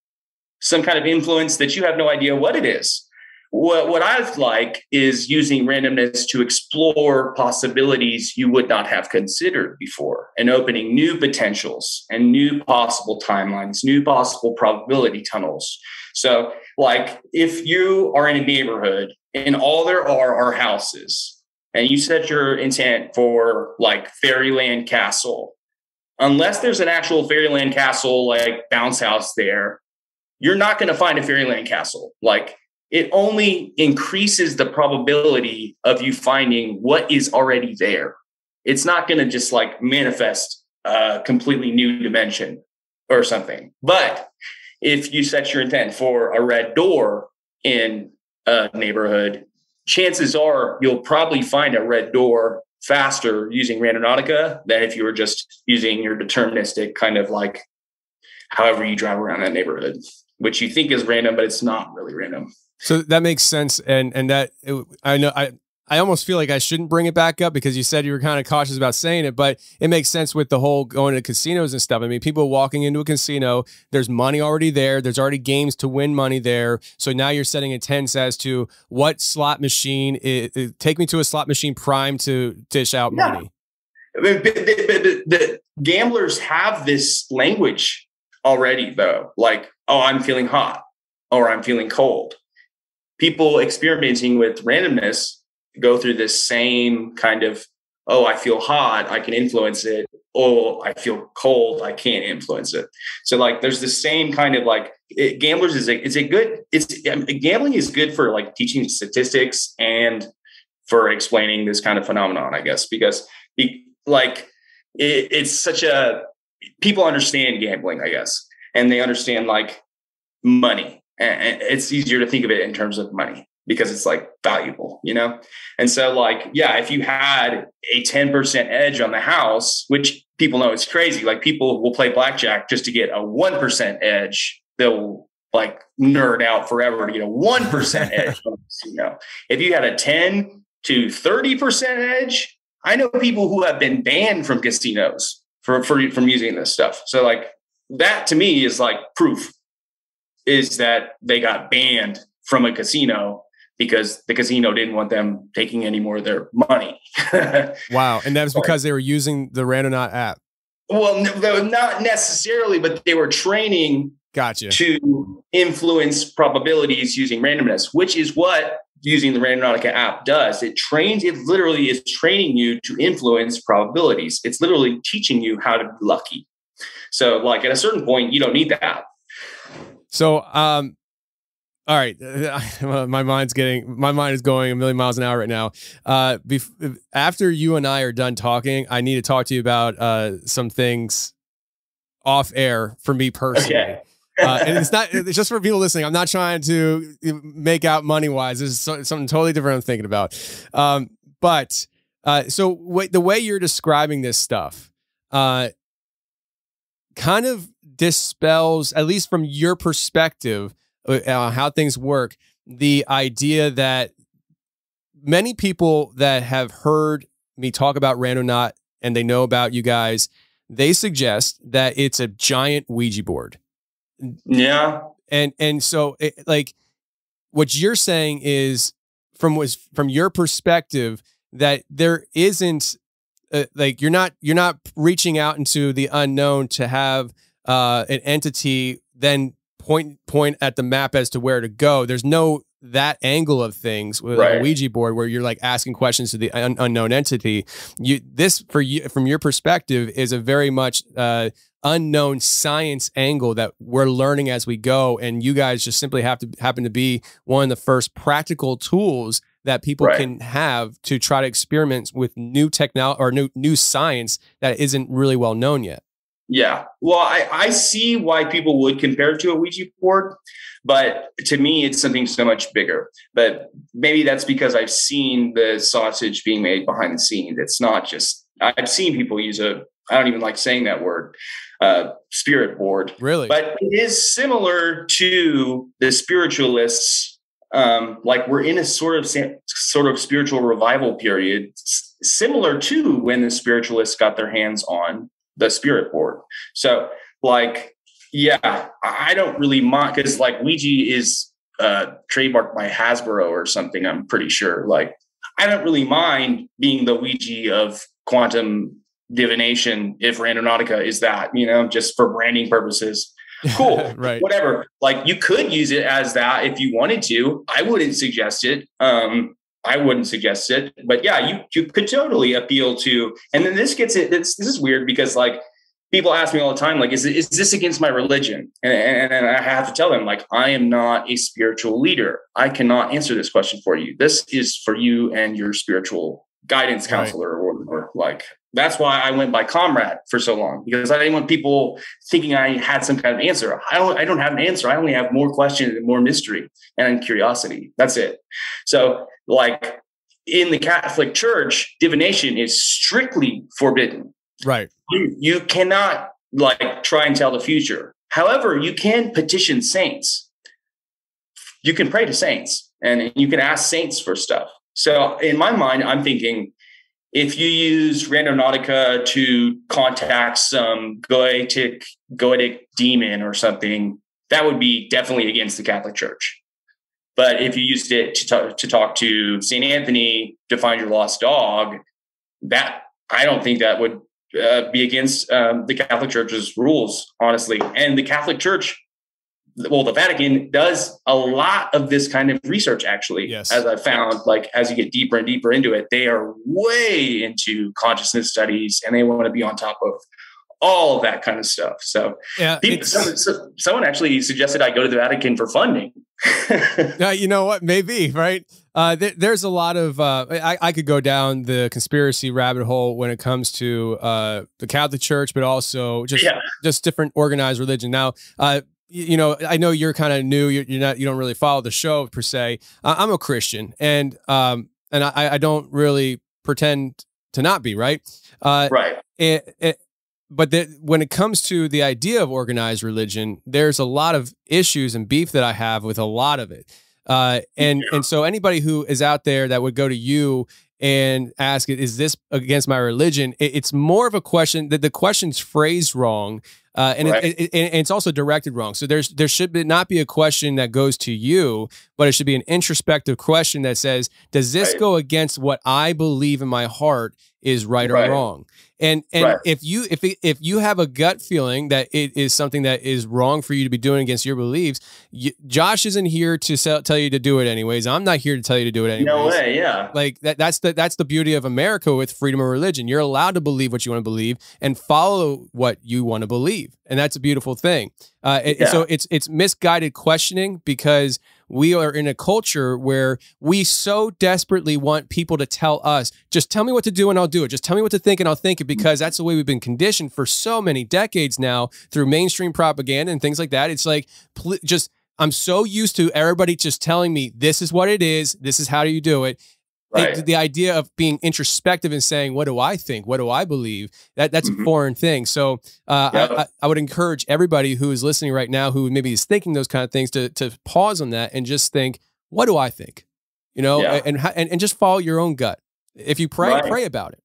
some kind of influence that you have no idea what it is. What, what I like is using randomness to explore possibilities you would not have considered before and opening new potentials and new possible timelines, new possible probability tunnels. So, like if you are in a neighborhood and all there are are houses, and you set your intent for like Fairyland Castle, unless there's an actual Fairyland Castle like bounce house there, you're not going to find a Fairyland Castle. Like it only increases the probability of you finding what is already there. It's not going to just like manifest a completely new dimension or something. But if you set your intent for a red door in a neighborhood, chances are you'll probably find a red door faster using Randonautica than if you were just using your deterministic kind of like however you drive around that neighborhood, which you think is random, but it's not really random. So that makes sense, and and that I know I I almost feel like I shouldn't bring it back up because you said you were kind of cautious about saying it, but it makes sense with the whole going to casinos and stuff. I mean, people walking into a casino, there's money already there, there's already games to win money there. So now you're setting a tense as to what slot machine, is, take me to a slot machine prime to dish out Yeah. money. I mean, the, the, the gamblers have this language already, though. Like, oh, I'm feeling hot or I'm feeling cold. People experimenting with randomness go through this same kind of, oh, I feel hot, I can influence it. Oh, I feel cold, I can't influence it. So, like, there's the same kind of like it, gamblers is a, is a good. It's gambling is good for like teaching statistics and for explaining this kind of phenomenon, I guess, because be, like it, it's such a people understand gambling, I guess, and they understand like money. And it's easier to think of it in terms of money because it's like valuable, you know? And so, like, yeah, if you had a 10% edge on the house, which people know it's crazy, like people will play blackjack just to get a 1% edge. They'll like nerd out forever to get a 1% edge you know. If you had a 10 to 30% edge, I know people who have been banned from casinos for, for from using this stuff. So like that to me is like proof is that they got banned from a casino because the casino didn't want them taking any more of their money. Wow. And that was because they were using the Randonaut app. well, no, not necessarily, but they were training Gotcha. to influence probabilities using randomness, which is what using the Randonautica app does. It trains, it literally is training you to influence probabilities. It's literally teaching you how to be lucky. So, like at a certain point, you don't need the app. So, um, all right, my mind's getting, my mind is going a million miles an hour right now. Uh, bef- after you and I are done talking, I need to talk to you about uh, some things off air for me personally. Okay. uh, and it's not it's just for people listening. I'm not trying to make out money wise. This is so- something totally different I'm thinking about. Um, but uh, so wait, the way you're describing this stuff, uh, kind of dispels, at least from your perspective, uh, uh, how things work. The idea that many people that have heard me talk about Randonaut and they know about you guys, they suggest that it's a giant Ouija board Yeah. and and so it, like what you're saying is from was from your perspective that there isn't uh, like you're not you're not reaching out into the unknown to have uh an entity then point point at the map as to where to go. There's no that angle of things with a Ouija board where you're like asking questions to the un- unknown entity. You this for you from your perspective is a very much uh unknown science angle that we're learning as we go and you guys just simply have to happen to be one of the first practical tools that people Right. can have to try to experiment with new technology or new new science that isn't really well known yet Yeah. Well, I, I see why people would compare it to a Ouija board, but to me, it's something so much bigger. But maybe that's because I've seen the sausage being made behind the scenes. It's not just, I've seen people use a, I don't even like saying that word, uh, spirit board. really But it is similar to the spiritualists. Um, like we're in a sort of sort of spiritual revival period, similar to when the spiritualists got their hands on the spirit board. So, like, yeah, I don't really mind because like Ouija is uh, trademarked by Hasbro or something. I'm pretty sure. Like, I don't really mind being the Ouija of quantum divination if Randonautica is that, you know, just for branding purposes. Cool. right Whatever. Like you could use it as that if you wanted to. I wouldn't suggest it. Um, I wouldn't suggest it. But yeah, you you could totally appeal to. And then this gets it. This, this is weird because like people ask me all the time, like, is is this against my religion? And, and, and I have to tell them, like, I am not a spiritual leader. I cannot answer this question for you. This is for you and your spiritual guidance Right. counselor or, or like that's why I went by comrade for so long because I didn't want people thinking I had some kind of answer. I don't I don't have an answer. I only have more questions and more mystery and curiosity. That's it. So like in the Catholic Church, divination is strictly forbidden. right You, you cannot like try and tell the future. However, you can petition saints. You can pray to saints and you can ask saints for stuff. So in my mind, I'm thinking if you use Randonautica to contact some goetic goetic demon or something, that would be definitely against the Catholic Church. But if you used it to talk, to talk to Saint Anthony to find your lost dog, that I don't think that would uh, be against um, the Catholic Church's rules, honestly. And the Catholic Church well, the Vatican does a lot of this kind of research, actually. Yes. As I found, like as you get deeper and deeper into it, they are way into consciousness studies and they want to be on top of all of that kind of stuff. So, Yeah, people, someone, so- someone actually suggested I go to the Vatican for funding. Yeah, you know what? Maybe right. Uh, th- there's a lot of uh, I, I could go down the conspiracy rabbit hole when it comes to uh, the Catholic Church, but also just Yeah. just different organized religion. Now, uh, you know, I know you're kind of new. You're, you're not. You don't really follow the show per se. I'm a Christian, and um, and I, I don't really pretend to not be right. Uh, right. it, it, but the, when it comes to the idea of organized religion, there's a lot of issues and beef that I have with a lot of it. Uh, and and so anybody who is out there that would go to you and ask, "Is this against my religion?" It, it's more of a question that the question's phrased wrong, uh, and, Right. it, it, and it's also directed wrong. So there's there should be, not be a question that goes to you, but it should be an introspective question that says, "Does this Right. go against what I believe in my heart is right, Right. or wrong?" And and Right. if you if it, if you have a gut feeling that it is something that is wrong for you to be doing against your beliefs, you, Josh isn't here to sell, tell you to do it anyways. I'm not here to tell you to do it anyways. No way. Yeah. Like that that's the that's the beauty of America with freedom of religion. You're allowed to believe what you want to believe and follow what you want to believe. And that's a beautiful thing. Uh, it- Yeah. so it's it's misguided questioning because we are in a culture where we so desperately want people to tell us, just tell me what to do and I'll do it. Just tell me what to think and I'll think it because that's the way we've been conditioned for so many decades now through mainstream propaganda and things like that. It's like just I'm so used to everybody just telling me this is what it is, this is how you do it. Right. The, the idea of being introspective and saying, "What do I think? What do I believe?" That that's a Mhm. foreign thing. So uh, Yep. I, I, I would encourage everybody who is listening right now, who maybe is thinking those kind of things, to to pause on that and just think, "What do I think?" You know, Yeah. and, and and just follow your own gut. If you pray, Right. pray about it.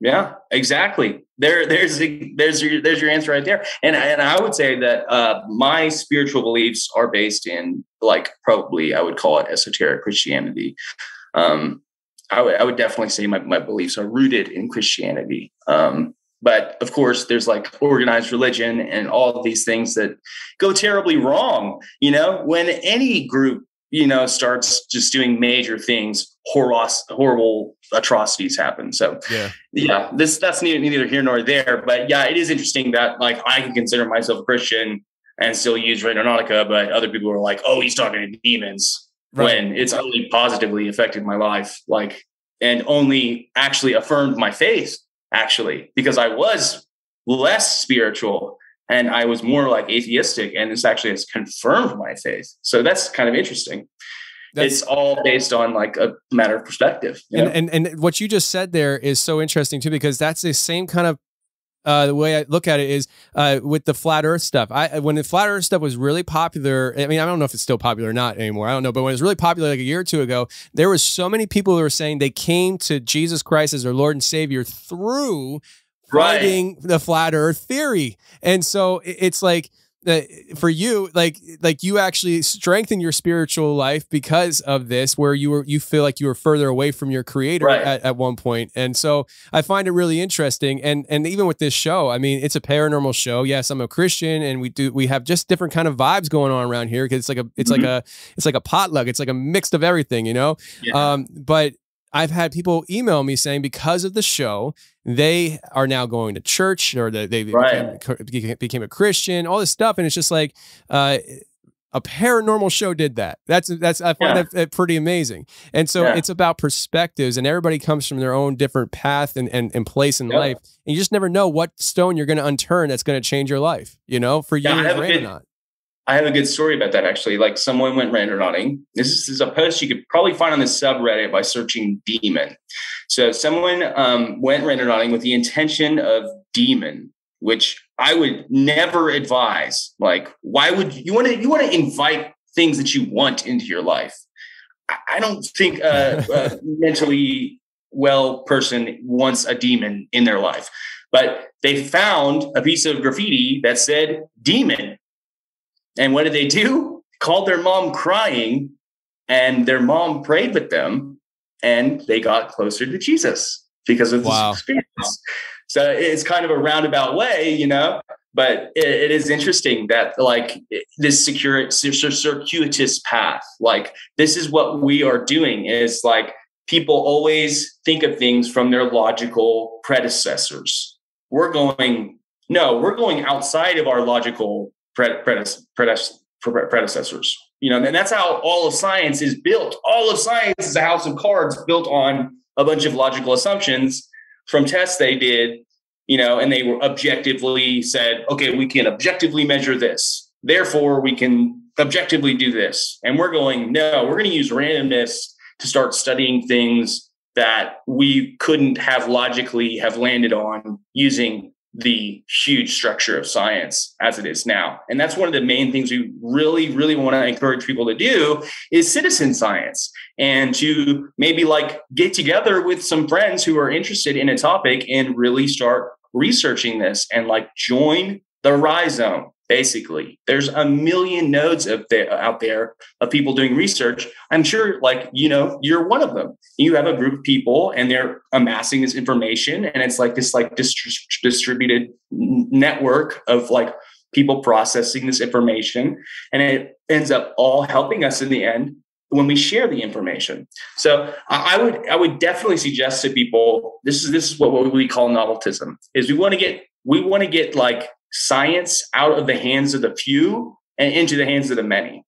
Yeah, exactly. There, there's there's your there's your answer right there. And and I would say that uh, my spiritual beliefs are based in like probably I would call it esoteric Christianity. Um, I would I would definitely say my my beliefs are rooted in Christianity. Um, but of course, there's like organized religion and all of these things that go terribly wrong. You know, when any group you know starts just doing major things, horrors, horrible atrocities happen. So Yeah. yeah this that's neither, neither here nor there but yeah it is interesting that like i can consider myself a christian and still use Randonautica, but other people are like oh he's talking to demons when it's only positively affected my life like and only actually affirmed my faith actually because i was less spiritual and i was more like atheistic and this actually has confirmed my faith. So that's kind of interesting. That's- it's all based on like a matter of perspective? And, and and what you just said there is so interesting too because that's the same kind of uh, the way I look at it is uh, with the flat Earth stuff. I when the flat Earth stuff was really popular. I mean, I don't know if it's still popular or not anymore. I don't know, but when it was really popular, like a year or two ago, there was so many people who were saying they came to Jesus Christ as their Lord and Savior through Right. the flat Earth theory, and so it- it's like. For you, like like you actually strengthen your spiritual life because of this, where you were you feel like you were further away from your creator Right. at, at one point, and so I find it really interesting. And and even with this show, I mean, it's a paranormal show. Yes, I'm a Christian, and we do we have just different kind of vibes going on around here because it's like a it's like a it's like a potluck. It's like a mix of everything, you know. Yeah. Um, but I've had people email me saying because of the show, they are now going to church or they, they Right. became, became a Christian, all this stuff. And it's just like, uh, a paranormal show did that. That's that's I find Yeah. that pretty amazing. And so Yeah. it's about perspectives, and everybody comes from their own different path and and, and place in Yeah. life, and you just never know what stone you're going to unturn that's going to change your life. You know, for you Yeah, I I have a good story about that actually. Like someone went randonauting. This is a post you could probably find on the subreddit by searching demon. So someone um, went randonauting with the intention of demon, which I would never advise. Like, why would you want to? You want to invite things that you want into your life. I don't think a, a mentally well person wants a demon in their life. But they found a piece of graffiti that said demon. And what did they do? Called their mom crying, and their mom prayed with them, and they got closer to Jesus because of Wow. this experience. So it's kind of a roundabout way, you know, but it, it is interesting that like this secure circuitous path, like this is what we are doing is like people always think of things from their logical predecessors. We're going, no, we're going outside of our logical pre- prede- prede- pre- predecessors. You know, and that's how all of science is built. All of science is a house of cards built on a bunch of logical assumptions from tests they did, you know, and they were objectively said, okay, we can objectively measure this. Therefore, we can objectively do this. And we're going, no, we're going to use randomness to start studying things that we couldn't have logically have landed on using the huge structure of science as it is now. And that's one of the main things we really, really want to encourage people to do is citizen science and to maybe like get together with some friends who are interested in a topic and really start researching this and like join the rhizome basically. There's a million nodes there out there of people doing research. I'm sure like you know you're one of them. You have a group of people and they're amassing this information and it's like this like distri- distributed network of like people processing this information and it ends up all helping us in the end when we share the information. So I I would I would definitely suggest to people this is this is what we call noveltism is we want to get we want to get like science out of the hands of the few and into the hands of the many.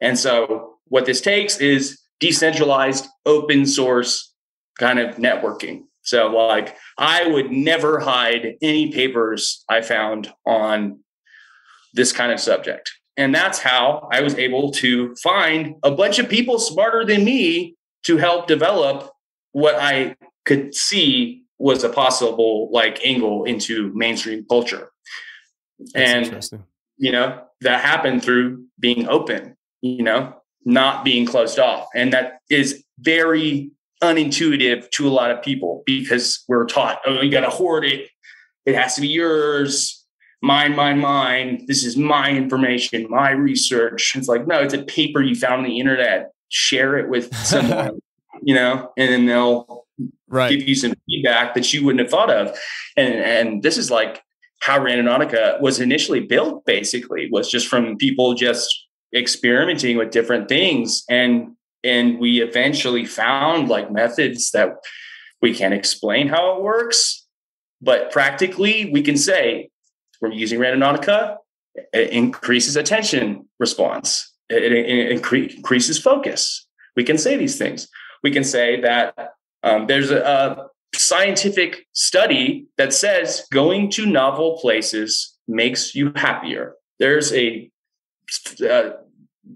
And so what this takes is decentralized open source kind of networking. So like I would never hide any papers I found on this kind of subject. And that's how I was able to find a bunch of people smarter than me to help develop what I could see was a possible like angle into mainstream culture. That's and interesting. you know that happened through being open you know not being closed off and that is very unintuitive to a lot of people because we're taught oh you got to hoard it it has to be yours mine mine mine this is my information my research it's like no it's a paper you found on the internet share it with someone you know and then they'll Right. give you some feedback that you wouldn't have thought of. And and this is like how Randonautica was initially built, basically, was just from people just experimenting with different things. And and we eventually found like methods that we can't explain how it works, but practically we can say we're using Randonautica, it increases attention response, it, it, incre- increases focus. We can say these things. We can say that um, there's a, a scientific study that says going to novel places makes you happier. There's a, uh,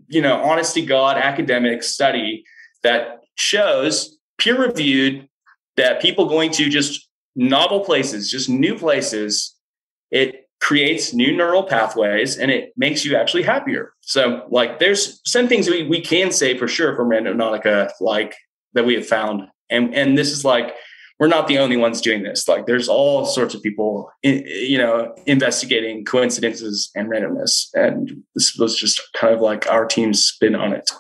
you know, honest to God academic study that shows peer reviewed that people going to just novel places, just new places, it creates new neural pathways and it makes you actually happier. So, like, there's some things we, we can say for sure from Randonautica, like that we have found. And, and this is like, we're not the only ones doing this. Like, there's all sorts of people, in, you know, investigating coincidences and randomness. And this was just kind of like our team's spin on it.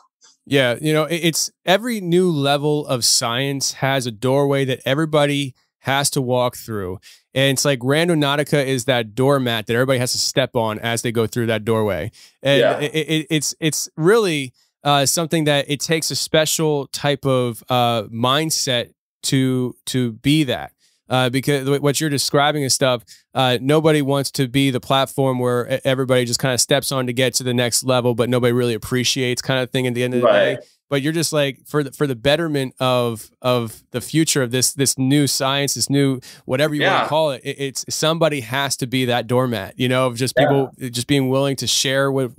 Yeah, you know, it's every new level of science has a doorway that everybody has to walk through. And it's like Randonautica is that doormat that everybody has to step on as they go through that doorway. And Yeah. it, it, it's it's really uh, something that it takes a special type of uh, mindset to to be that. Uh, because what you're describing is stuff uh, nobody wants to be the platform where everybody just kind of steps on to get to the next level, but nobody really appreciates kind of thing at the end of the Right. day. But you're just like for the for the betterment of of the future of this this new science, this new whatever you want to call it, it. It's somebody has to be that doormat, you know, of just people just being willing to share with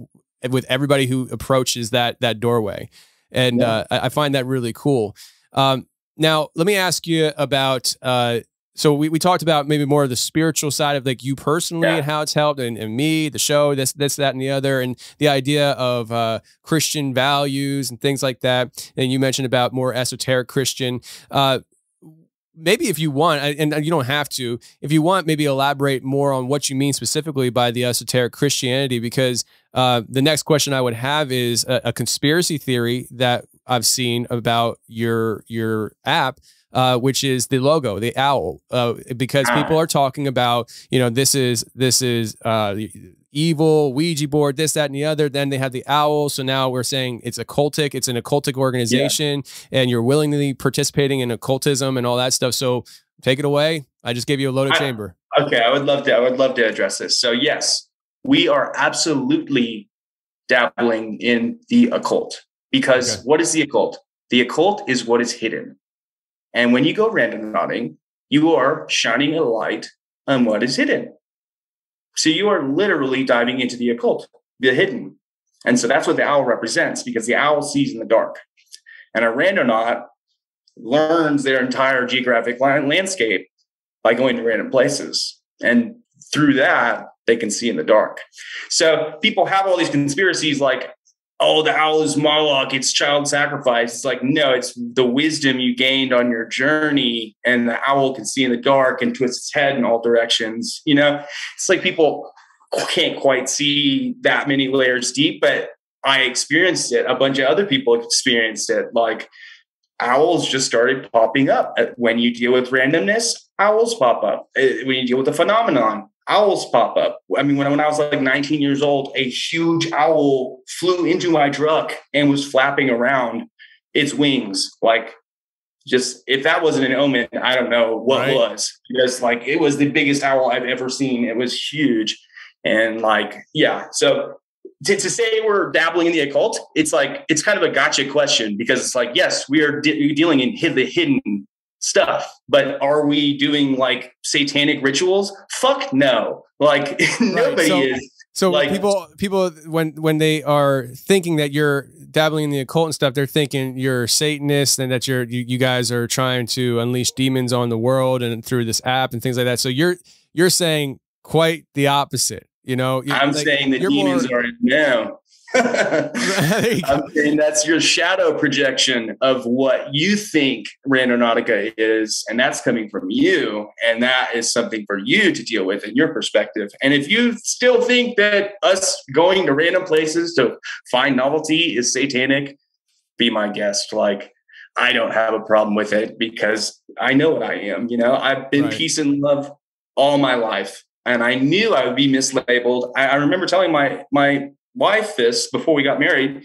with everybody who approaches that that doorway, and Yeah. uh, I, I find that really cool. Um, now, let me ask you about uh, so we, we talked about maybe more of the spiritual side of like you personally Yeah. and how it's helped and, and me the show this this that and the other and the idea of uh, christian values and things like that and you mentioned about more esoteric christian uh, maybe if you want and you don't have to if you want maybe elaborate more on what you mean specifically by the esoteric christianity because uh, the next question i would have is a, a conspiracy theory that i've seen about your your app uh, which is the logo, the owl, uh, because people are talking about, you know, this is this is uh, evil Ouija board, this, that, and the other. Then they have the owl, so now we're saying it's occultic, it's an occultic organization, and you're willingly participating in occultism and all that stuff. So take it away. I just gave you a loaded I- chamber. Okay, I would love to. I would love to address this. So yes, we are absolutely dabbling in the occult because Okay. what is the occult? The occult is what is hidden, and when you go randonauting, you are shining a light on what is hidden. So you are literally diving into the occult, the hidden, and so that's what the owl represents because the owl sees in the dark, and a random randonaut learns their entire geographic landscape by going to random places. And through that, they can see in the dark. So people have all these conspiracies like, oh, the owl is Moloch, it's child sacrifice. It's like, no, it's the wisdom you gained on your journey. And the owl can see in the dark and twist its head in all directions. You know, it's like people can't quite see that many layers deep, but I experienced it. A bunch of other people experienced it. Like, owls just started popping up. When you deal with randomness, owls pop up. Uh, When you deal with the phenomenon, owls pop up. I mean, when, when I was like 19 years old, a huge owl flew into my truck and was flapping around its wings. Like, just if that wasn't an omen, I don't know what Right. was. Because like it was the biggest owl I've ever seen. It was huge. And like, yeah. So to, to say we're dabbling in the occult, it's like it's kind of a gotcha question because it's like, yes, we are de- dealing in the hidden stuff, but are we doing like satanic rituals? Fuck no. Like nobody so- is. So Like- people people when when they are thinking that you're dabbling in the occult and stuff, they're thinking you're Satanist and that you're you, you guys are trying to unleash demons on the world and through this app and things like that. So you're you're saying quite the opposite. You know, I'm like, saying the you're more- demons are no. There you go. I'm saying that's your shadow projection of what you think Randonautica is, and that's coming from you, and that is something for you to deal with in your perspective. And if you still think that us going to random places to find novelty is satanic, be my guest. Like I don't have a problem with it because I know what I am. You know, I've been Right. peace and love all my life, and I knew I would be mislabeled. I, I remember telling my my wife this before we got married.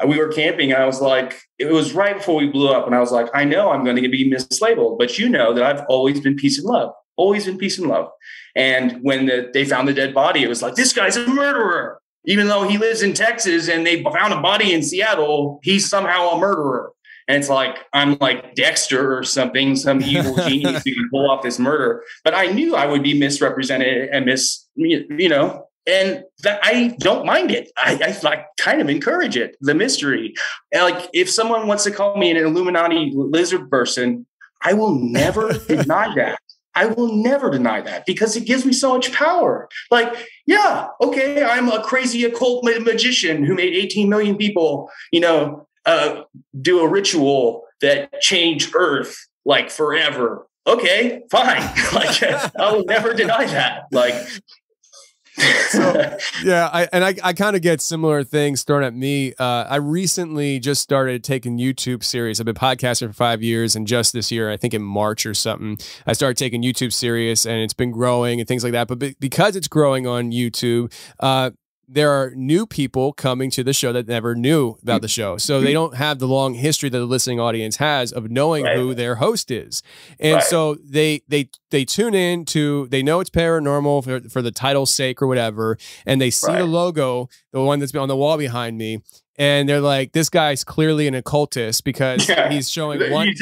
Uh, We were camping, and I was like, it was right before we blew up, and I was like, I know I'm going to be mislabeled, but you know that I've always been peace and love, always been peace and love. And when the, they found the dead body, it was like, this guy's a murderer. Even though he lives in Texas and they found a body in Seattle, he's somehow a murderer. And it's like, I'm like Dexter or something, some evil genius who can pull off this murder. But I knew I would be misrepresented and mis, you know, and that I don't mind it. I, I like kind of encourage it, the mystery. And like if someone wants to call me an Illuminati lizard person, I will never deny that. I will never deny that because it gives me so much power. Like, yeah, okay, I'm a crazy occult magician who made 18 million people, you know, uh, do a ritual that changed Earth like forever. Okay, fine. like, I will never deny that. Like, So- yeah, I, and I, I kind of get similar things thrown at me. Uh, I recently just started taking YouTube serious. I've been podcasting for five years, and just this year, I think in March or something, I started taking YouTube serious, and it's been growing and things like that. But be- because it's growing on YouTube, uh, there are new people coming to the show that never knew about mm. the show. So they don't have the long history that the listening audience has of knowing Right. who their host is. And Right. so they they they tune in to they know it's paranormal for, for the title's sake or whatever, and they see the logo, the one that's on the wall behind me, and they're like, "This guy's clearly an occultist because Yeah. he's showing one."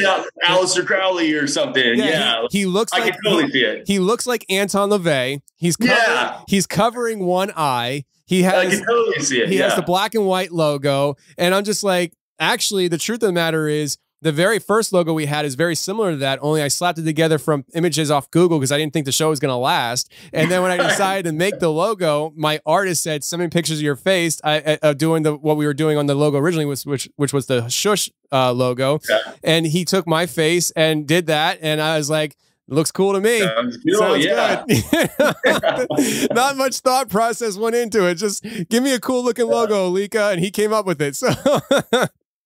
Aleister Crowley or something. Yeah, he, he looks I like can totally see it. he looks like Anton LaVey. He's covering, Yeah. he's covering one eye. He I has can totally see it. he yeah. has the black and white logo, and I'm just like, actually, the truth of the matter is, the very first logo we had is very similar to that, only I slapped it together from images off Google because I didn't think the show was going to last. And then when I decided to make the logo, my artist said, "Send me pictures of your face." I, uh, doing the what we were doing on the logo originally was which which was the shush uh, logo, yeah. and he took my face and did that, and I was like. Looks cool to me. Sounds, cool, Sounds yeah. good. Not much thought process went into it. Just give me a cool looking logo, Lika, and he came up with it.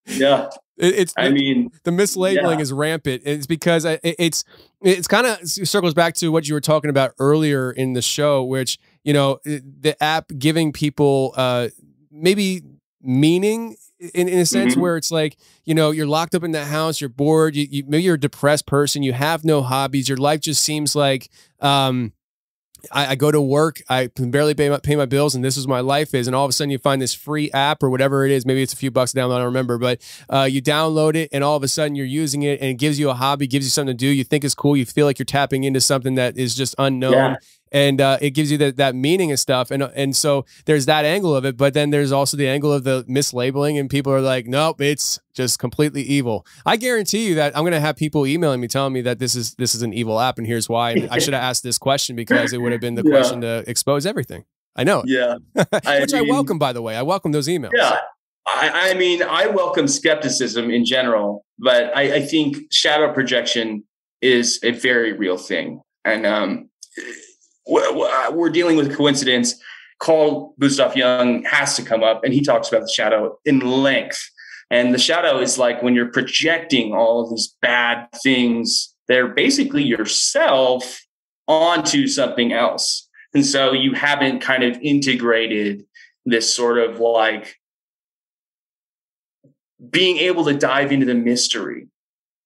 So yeah, it, it's. I mean, the mislabeling yeah. is rampant. It's because it, it's it's kind of circles back to what you were talking about earlier in the show, which you know the app giving people uh, maybe meaning in, in a sense mm-hmm. where it's like you know you're locked up in that house you're bored you, you, maybe you're a depressed person you have no hobbies your life just seems like um, I, I, go to work, I can barely pay my, pay my bills, and this is my life is. And all of a sudden, you find this free app or whatever it is. Maybe it's a few bucks down, I don't remember, but uh, you download it, and all of a sudden, you're using it, and it gives you a hobby, gives you something to do. You think is cool. You feel like you're tapping into something that is just unknown. Yeah and uh, it gives you that that meaning and stuff. And and so there's that angle of it, but then there's also the angle of the mislabeling, and people are like, nope, it's just completely evil. I guarantee you that I'm going to have people emailing me telling me that this is this is an evil app, and here's why. And I should have asked this question because it would have been the yeah. question to expose everything. I know. Yeah, I which mean, I welcome, by the way. I welcome those emails. Yeah. I, I mean, I welcome skepticism in general, but I, I think shadow projection is a very real thing. And um, we're dealing with coincidence. Carl Gustav Jung has to come up, and he talks about the shadow in length. And the shadow is like when you're projecting all of these bad things, they're basically yourself onto something else. And so you haven't kind of integrated this sort of like being able to dive into the mystery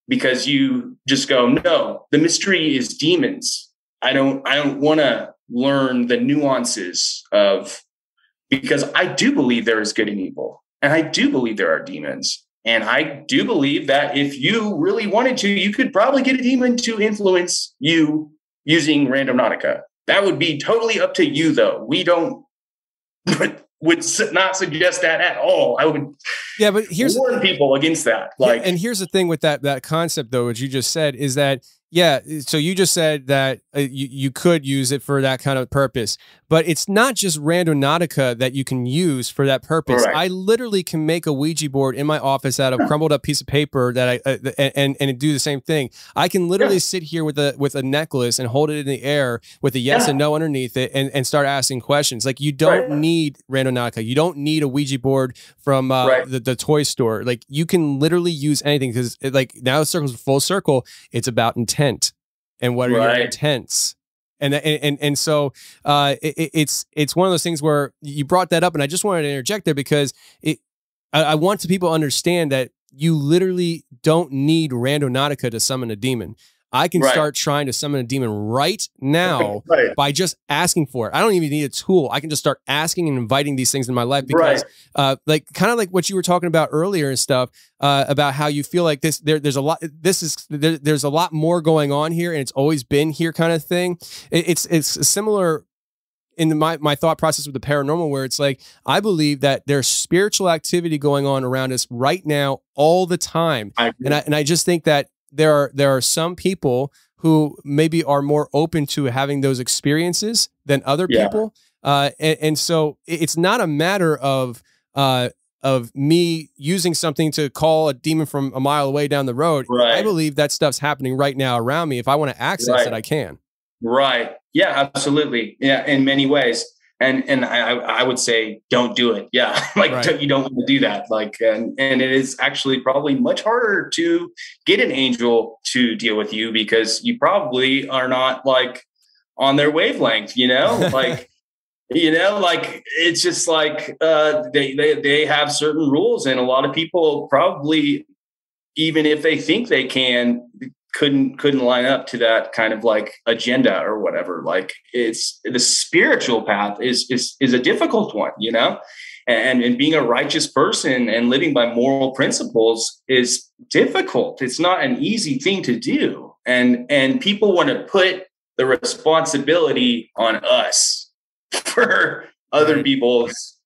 because you just go, no, the mystery is demons I don't I don't want to learn the nuances of because I do believe there is good and evil. And I do believe there are demons. And I do believe that if you really wanted to, you could probably get a demon to influence you using Randonautica. That would be totally up to you, though. We don't would not suggest that at all. I would, yeah, but here's warn people against that. Like, and here's the thing with that that concept, though, what you just said is that yeah. So you just said that uh, you, you could use it for that kind of purpose, but it's not just Randonautica that you can use for that purpose. Right. I literally can make a Ouija board in my office out of crumbled up piece of paper that I uh, and and do the same thing. I can literally yeah. sit here with a with a necklace and hold it in the air with a yes yeah. and no underneath it and, and start asking questions. Like you don't right. need Randonautica. You don't need a Ouija board from uh, right. the, the toy store. Like you can literally use anything because like now the circle's full circle. It's about intent and what are right. your intents and and and so uh, it, it's it's one of those things where you brought that up, and I just wanted to interject there because it I, I want to people to understand that you literally don't need Randonautica to summon a demon. I can right. start trying to summon a demon right now right. by just asking for it. I don't even need a tool. I can just start asking and inviting these things in my life because, right. uh, like, kind of like what you were talking about earlier and stuff uh, about how you feel like this. There, there's a lot. This is there, there's a lot more going on here, and it's always been here, kind of thing. It, it's it's similar in the, my my thought process with the paranormal where it's like I believe that there's spiritual activity going on around us right now all the time. I and I and I just think that there are there are some people who maybe are more open to having those experiences than other yeah. people. Uh, and, and, so it's not a matter of uh, of me using something to call a demon from a mile away down the road. Right. I believe that stuff's happening right now around me. If I want to access right. it, I can. Right. Yeah, absolutely. Yeah, in many ways and and I, I would say don't do it. Yeah. Like right. you don't want to do that. Like and and it is actually probably much harder to get an angel to deal with you because you probably are not like on their wavelength you know? Like you know like it's just like uh they, they they have certain rules and a lot of people probably even if they think they can couldn't couldn't line up to that kind of like agenda or whatever. Like it's the spiritual path is is is a difficult one you know? And and being a righteous person and living by moral principles is difficult. It's not an easy thing to do. And and people want to put the responsibility on us for other mm-hmm. people's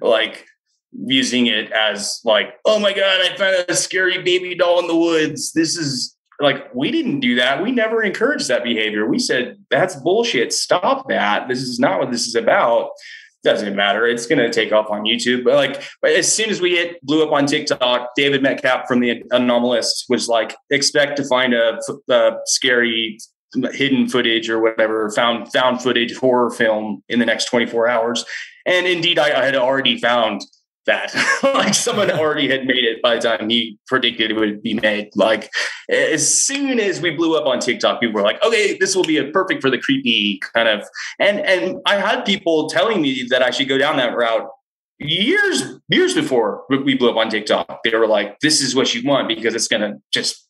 like using it as like, oh my God, I found a scary baby doll in the woods. This is like, we didn't do that. We never encouraged that behavior. We said, that's bullshit. Stop that. This is not what this is about. Doesn't matter. It's going to take off on YouTube. But like, but as soon as we hit, blew up on TikTok, David Metcalf from the Anomalist was like, expect to find a, a scary hidden footage or whatever found found footage horror film in the next 24 hours and indeed i, I had already found that like someone already had made it by the time he predicted it would be made like as soon as we blew up on tiktok people were like okay this will be a perfect for the creepy kind of and and i had people telling me that i should go down that route years years before we blew up on tiktok they were like this is what you want because it's going to just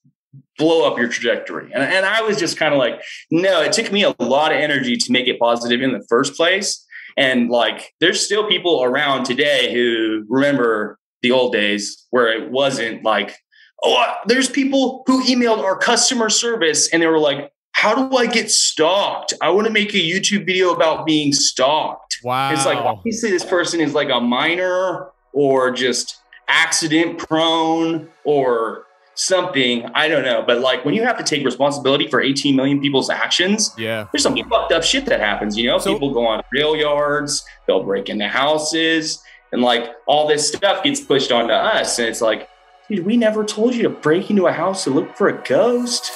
blow up your trajectory. And, and I was just kind of like, no, it took me a lot of energy to make it positive in the first place. And like, there's still people around today who remember the old days where it wasn't like, oh, there's people who emailed our customer service and they were like, how do I get stalked? I want to make a YouTube video about being stalked. Wow. It's like, obviously, this person is like a minor or just accident prone or something. I don't know. But like when you have to take responsibility for 18 million people's actions, yeah, there's some fucked up shit that happens. You know, So- people go on rail yards, they'll break into houses, and like all this stuff gets pushed onto us. And it's like, dude, we never told you to break into a house to look for a ghost.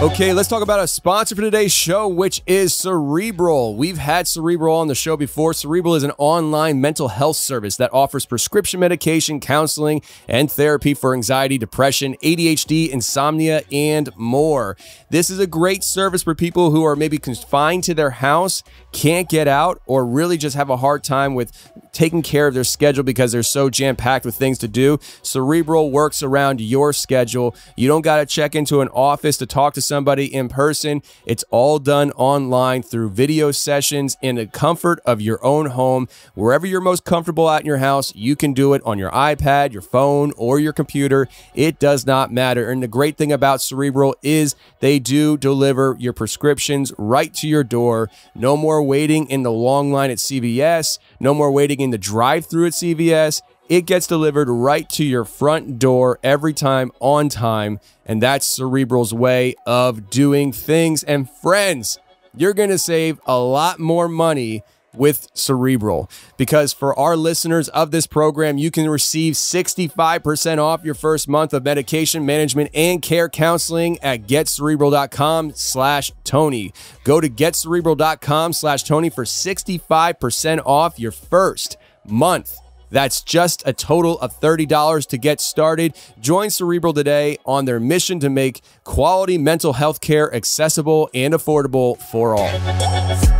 Okay, let's talk about a sponsor for today's show, which is Cerebral. We've had Cerebral on the show before. Cerebral is an online mental health service that offers prescription medication, counseling, and therapy for anxiety, depression, ADHD, insomnia, and more. This is a great service for people who are maybe confined to their house, can't get out, or really just have a hard time with taking care of their schedule because they're so jam packed with things to do. Cerebral works around your schedule. You don't got to check into an office to talk to somebody in person. It's all done online through video sessions in the comfort of your own home. Wherever you're most comfortable at in your house, you can do it on your iPad, your phone, or your computer. It does not matter. And the great thing about Cerebral is they do deliver your prescriptions right to your door. No more waiting in the long line at CVS, no more waiting in the drive through at CVS. It gets delivered right to your front door every time on time. And that's Cerebral's way of doing things. And friends, you're going to save a lot more money with Cerebral because for our listeners of this program, you can receive 65% off your first month of medication management and care counseling at getcerebral.com slash Tony. Go to getcerebral.com slash Tony for 65% off your first month. That's just a total of $30 to get started. Join Cerebral today on their mission to make quality mental health care accessible and affordable for all.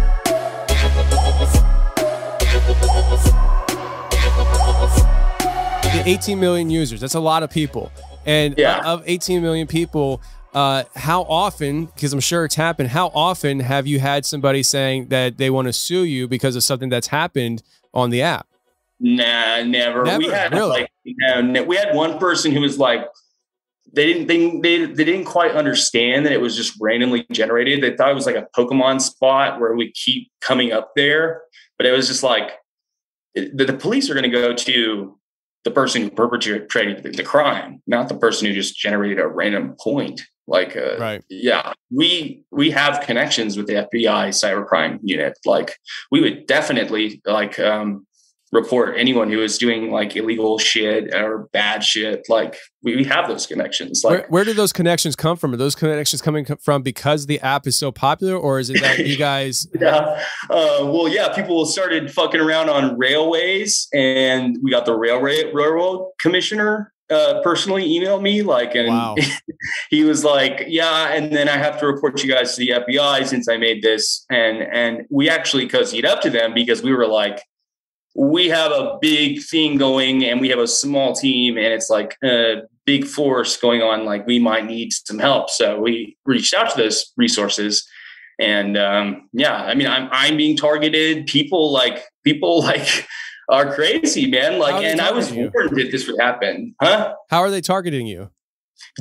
18 million users. That's a lot of people. And Yeah. of 18 million people, uh, how often, because I'm sure it's happened, how often have you had somebody saying that they want to sue you because of something that's happened on the app? Nah, never. We Never? had Really? like no, no, we had one person who was like they didn't they, they they didn't quite understand that it was just randomly generated. They thought it was like a Pokemon spot where we keep coming up there, but it was just like the, the police are going to go to the person who perpetrated the, the crime, not the person who just generated a random point. Like, uh, Right. yeah, we we have connections with the FBI cybercrime unit. Like, we would definitely like um, report anyone who is doing like illegal shit or bad shit. Like, we, we have those connections. Like, where do those connections come from? Are those connections coming from because the app is so popular, or is it that you guys? yeah. Uh, well, yeah, people started fucking around on railways, and we got the railway railroad commissioner uh, personally emailed me, like, and Wow. he was like, "Yeah," and then I have to report you guys to the FBI since I made this, and and we actually cozied up to them because we were like. We have a big thing going, and we have a small team, and it's like a big force going on. Like we might need some help, so we reached out to those resources, and um, yeah, I mean, I'm I'm being targeted. People like people like are crazy, man. Like, and I was you? warned that this would happen, huh? How are they targeting you?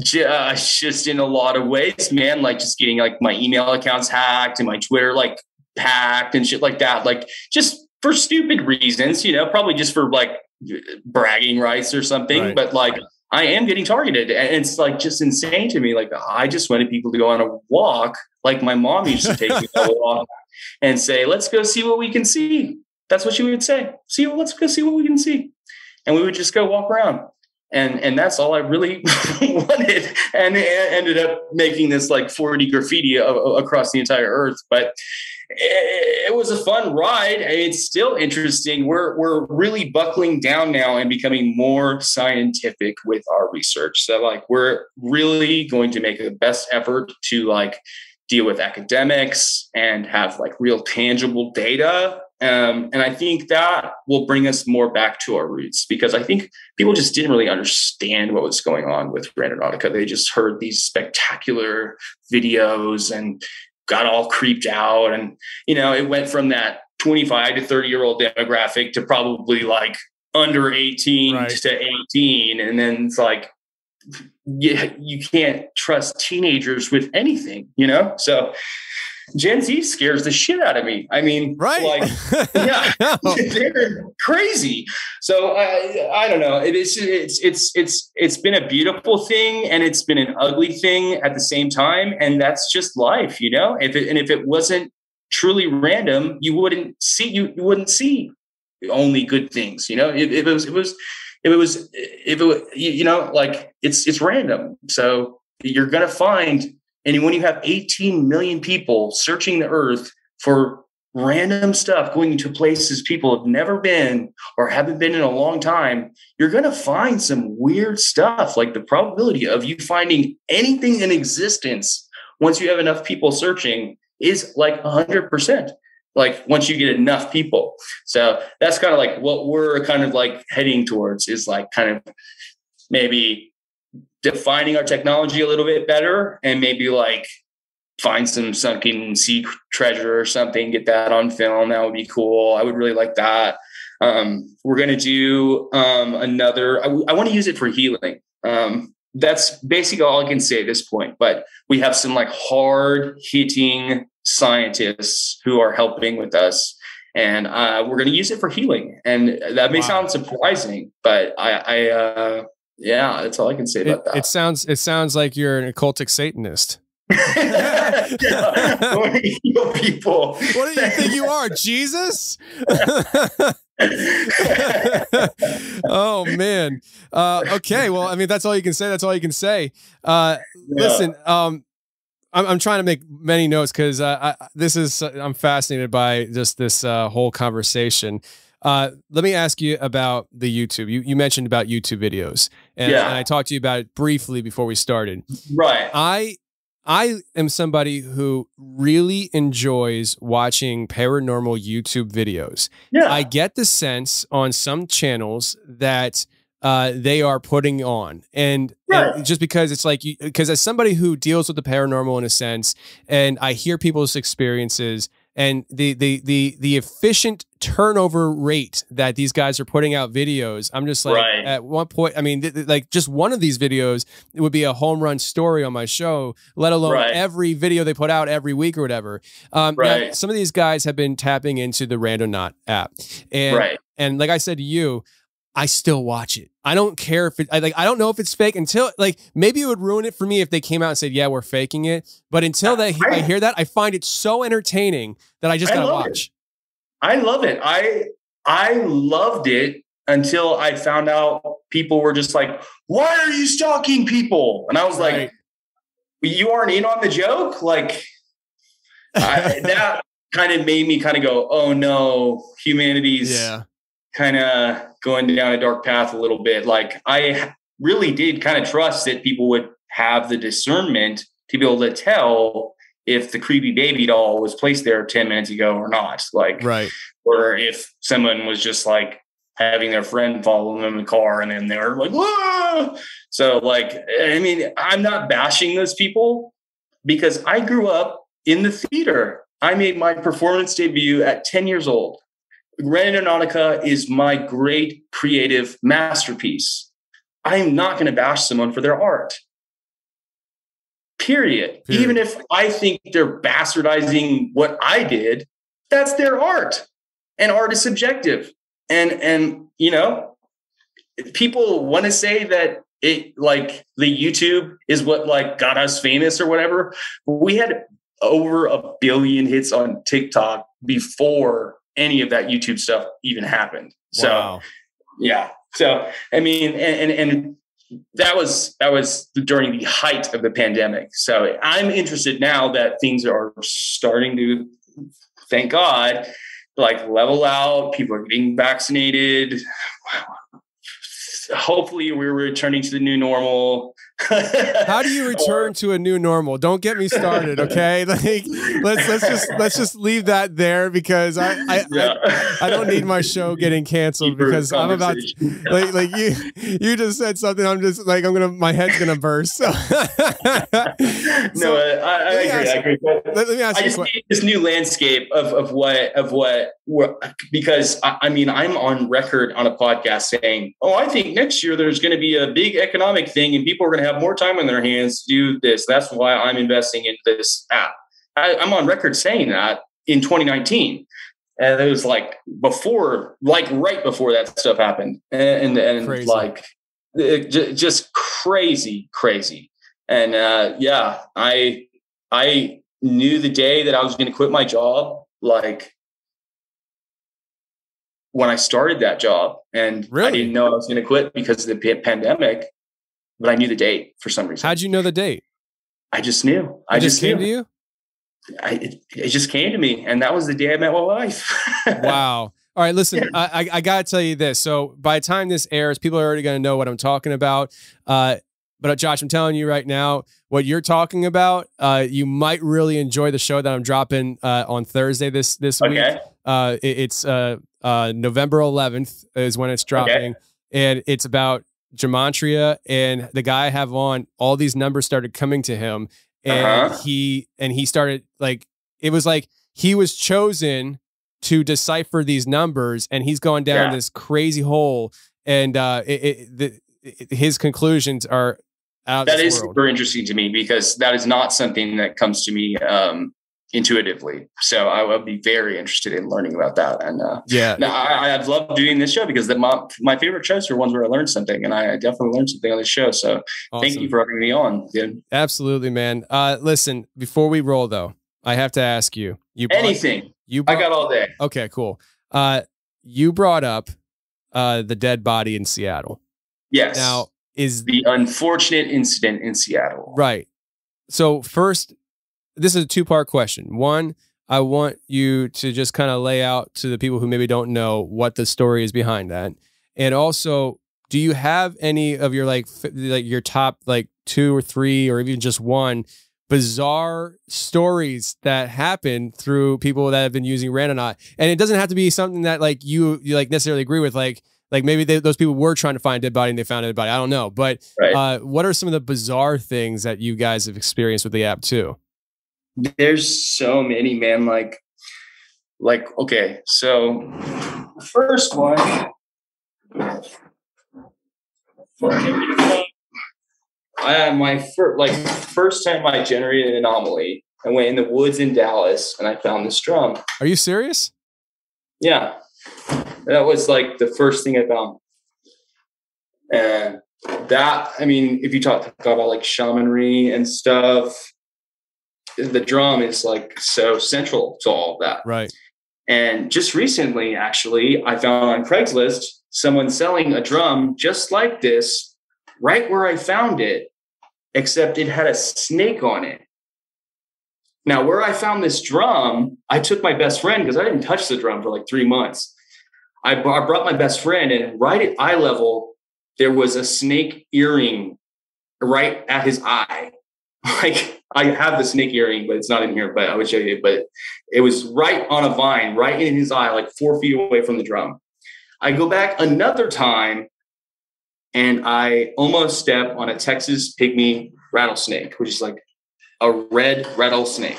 just, just in a lot of ways, man. Like just getting like my email accounts hacked and my Twitter like hacked and shit like that. Like just for stupid reasons, you know, probably just for like bragging rights or something. Right. But like I am getting targeted, and it's like just insane to me. Like I just wanted people to go on a walk, like my mom used to take me on a walk, and say, "Let's go see what we can see." That's what she would say. See, let's go see what we can see, and we would just go walk around and and that's all I really wanted, and it ended up making this like 4D graffiti across the entire earth. But it, it was a fun ride. It's still interesting. We're we're really buckling down now and becoming more scientific with our research. So like we're really going to make the best effort to like deal with academics and have like real tangible data um, and I think that will bring us more back to our roots because I think people just didn't really understand what was going on with Randonautica. They just heard these spectacular videos and got all creeped out. And, you know, it went from that 25 to 30 year old demographic to probably like under 18 Right. to 18. And then it's like, yeah, you can't trust teenagers with anything, you know? So Gen Z scares the shit out of me. I mean, Right. like, yeah, they're crazy. So I, I don't know. It is, it's, it's, it's, it's been a beautiful thing and it's been an ugly thing at the same time. And that's just life, you know, if it, and if it wasn't truly random, you wouldn't see, you, you wouldn't see only good things, you know, if, if it was, it was, if it was, if it was, you know, like it's, it's random. So you're going to find, and when you have 18 million people searching the earth for random stuff going to places people have never been or haven't been in a long time, you're going to find some weird stuff. Like the probability of you finding anything in existence once you have enough people searching is like 100%. Like once you get enough people. So that's kind of like what we're kind of like heading towards is like kind of maybe defining our technology a little bit better and maybe like find some sunken sea treasure or something, get that on film. That would be cool. I would really like that. Um, we're going to do um, another, I, want to use it for healing. Um, that's basically all I can say at this point, but we have some like hard hitting scientists who are helping with us and uh, we're going to use it for healing. And that may Wow. sound surprising, but I, I uh, yeah, that's all I can say It, about that. it sounds it sounds like you're an occultic Satanist. yeah. People. What do you think you are, Jesus? oh man. Uh, okay. Well, I mean, that's all you can say. That's all you can say. Uh, Listen, um, I'm, I'm trying to make many notes because uh, I, this is I'm fascinated by just this uh, whole conversation. Uh, let me ask you about the YouTube. You you mentioned about YouTube videos, and, Yeah. and I talked to you about it briefly before we started. right. I I am somebody who really enjoys watching paranormal YouTube videos. Yeah. I get the sense on some channels that uh, they are putting on, and, and just because it's like, because as somebody who deals with the paranormal in a sense, and I hear people's experiences and the the the the efficient turnover rate that these guys are putting out videos, I'm just like, Right. at one point, I mean, like just one of these videos it would be a home run story on my show, let alone Right. every video they put out every week or whatever. Um, Right. some of these guys have been tapping into the Randonaut app, and and like I said to you, I still watch it. I don't care if it. I like. I don't know if it's fake until like maybe it would ruin it for me if they came out and said, "Yeah, we're faking it." But until they, I, I- hear that, I find it so entertaining that I just gotta it. watch. I love it. I I loved it until I found out people were just like, "Why are you stalking people?" And I was Right. like, "You aren't in on the joke." Like I, that kind of made me kind of go, "Oh no, humanity's Yeah, kind of going down a dark path a little bit." Like I really did kind of trust that people would have the discernment to be able to tell if the creepy baby doll was placed there 10 minutes ago or not. Like right. or if someone was just like having their friend follow them in the car and then they were like, Whoa! so like, I mean, I'm not bashing those people because I grew up in the theater. I made my performance debut at 10 years old. Randonautica is my great creative masterpiece. I'm not going to bash someone for their art. Period. Period. Even if I think they're bastardizing what I did, that's their art. And art is subjective. And and you know, people want to say that it like the YouTube is what like got us famous or whatever. We had over a billion hits on TikTok before any of that YouTube stuff even happened. So Wow. yeah. So I mean, and, and and that was that was during the height of the pandemic. So I'm interested now that things are starting to, thank God, like level out. People are getting vaccinated. Hopefully, we're returning to the new normal. How do you return to a new normal? Don't get me started, okay? Like let's let's just let's just leave that there because I I, Yeah. I, I don't need my show getting canceled Deeper because I'm about conversation. like like you you just said something I'm just like I'm gonna my head's gonna burst. So, no, So, I, I agree. ask- I agree. But let, me ask I you just question. need this new landscape of, of what of what what- because I, I mean I'm on record on a podcast saying, oh, I think next year there's going to be a big economic thing and people are going to have more time on their hands to do this. That's why I'm investing in this app. I, I'm on record saying that in 2019. And it was like before, like right before that stuff happened, and and, and like it, ju- just crazy, crazy. And uh, yeah, I I knew the day that I was going to quit my job, like when I started that job, and I didn't know I was going to quit because of the pa- pandemic, but I knew the date for some reason. How'd you know the date? I just knew. I It just, came knew. to you. I, it, it just came to me, and that was the day I met my wife. Wow. All right, listen, I, I, I got to tell you this. So by the time this airs, people are already going to know what I'm talking about. Uh, but uh, Josh, I'm telling you right now, what you're talking about, uh, you might really enjoy the show that I'm dropping uh, on Thursday this this week. okay. Uh, it- it's uh, uh, November 11th is when it's dropping, and it's about gematria. And the guy I have on, all these numbers started coming to him, and Uh-huh. he and he started like it was like he was chosen to decipher these numbers, and he's gone down Yeah. this crazy hole, and uh, it, it, the, it, his conclusions are out That is world. super interesting to me because that is not something that comes to me um, intuitively. So I would be very interested in learning about that. And uh, Yeah, no, I, I've loved doing this show because the, my, my favorite shows are ones where I learned something, and I definitely learned something on this show. So thank you for having me on. dude. Absolutely, man. Uh, listen, before we roll though, I have to ask you. You brought, Anything. You I got all day. Okay, cool. Uh, you brought up uh the dead body in Seattle. Yes. Now, is the unfortunate incident in Seattle. right. So first, this is a two part question. One, I want you to just kind of lay out to the people who maybe don't know what the story is behind that, and also, do you have any of your like f- like your top like two or three or even just one bizarre stories that happen through people that have been using Randonaut. And it doesn't have to be something that like you you like necessarily agree with. Like like maybe they, those people were trying to find a dead body and they found a dead body. I don't know. But Right. uh, what are some of the bizarre things that you guys have experienced with the app too? There's so many, man. Like, like okay, so the first one. I had my first, like first time I generated an anomaly. I went in the woods in Dallas and I found this drum. Are you serious? Yeah. That was like the first thing I found. And that, I mean, if you talk, talk about like shamanry and stuff, the drum is like so central to all of that. Right. And just recently, actually, I found on Craigslist someone selling a drum just like this, right where I found it, except it had a snake on it. Now, where I found this drum, I took my best friend because I didn't touch the drum for like three months. I b- I brought my best friend, and right at eye level, there was a snake earring right at his eye. Like I have the snake earring, but it's not in here. But I would show you. But it was right on a vine, right in his eye, like four feet away from the drum. I go back another time, and I almost step on a Texas pygmy rattlesnake, which is like a red rattlesnake.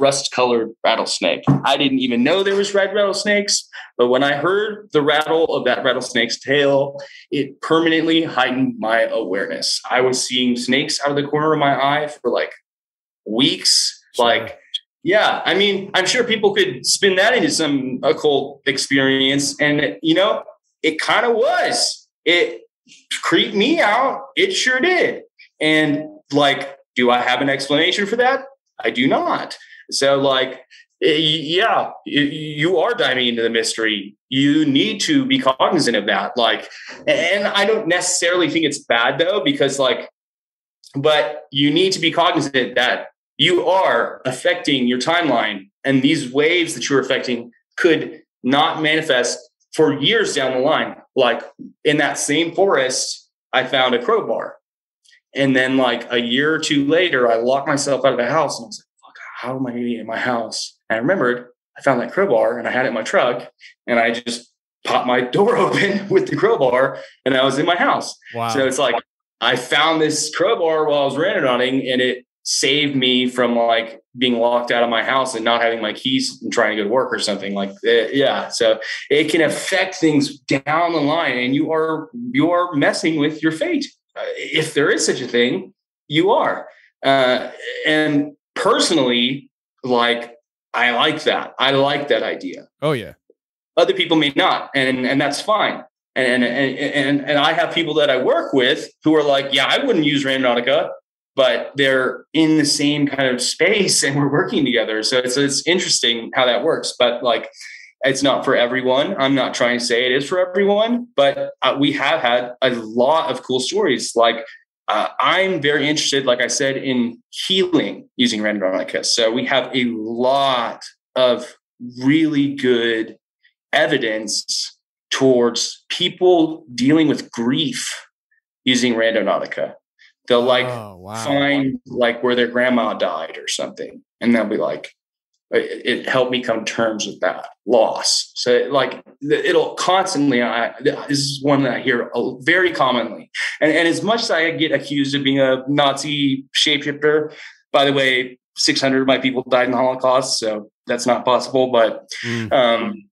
Rust colored rattlesnake. I didn't even know there was red rattlesnakes, but when I heard the rattle of that rattlesnake's tail, it permanently heightened my awareness. I was seeing snakes out of the corner of my eye for like weeks. Sure. Like, yeah, I mean, I'm sure people could spin that into some occult experience. And, you know, it kind of was. It creeped me out. It sure did. And like, do I have an explanation for that? I do not. So, like, eh, yeah, you are diving into the mystery. You need to be cognizant of that. Like, and I don't necessarily think it's bad though, because like, but you need to be cognizant that you are affecting your timeline and these waves that you're affecting could not manifest for years down the line. Like in that same forest, I found a crowbar. And then like a year or two later, I locked myself out of the house and I was like, how am I gonna get in my house? And I remembered I found that crowbar and I had it in my truck and I just popped my door open with the crowbar and I was in my house. Wow. So it's like I found this crowbar while I was running and it saved me from like being locked out of my house and not having my keys and trying to go to work or something like that. Uh, yeah. So it can affect things down the line and you are, you are messing with your fate. Uh, if there is such a thing, you are. Uh, and personally, like, I like that. I like that idea. Oh yeah. Other people may not, and and that's fine. And and and and I have people that I work with who are like, yeah, I wouldn't use Randonautica, but they're in the same kind of space and we're working together. So it's it's interesting how that works. But like, it's not for everyone. I'm not trying to say it is for everyone, but uh, we have had a lot of cool stories. Like uh, I'm very interested, like I said, in healing using Randonautica. So we have a lot of really good evidence towards people dealing with grief using Randonautica. They'll like oh, wow. find like where their grandma died or something, and they'll be like, it, helped me come to terms with that loss. So like it'll constantly, I, this is one that I hear very commonly. And, and as much as I get accused of being a Nazi shapeshifter, by the way, 600 of my people died in the Holocaust. So that's not possible. But mm. um,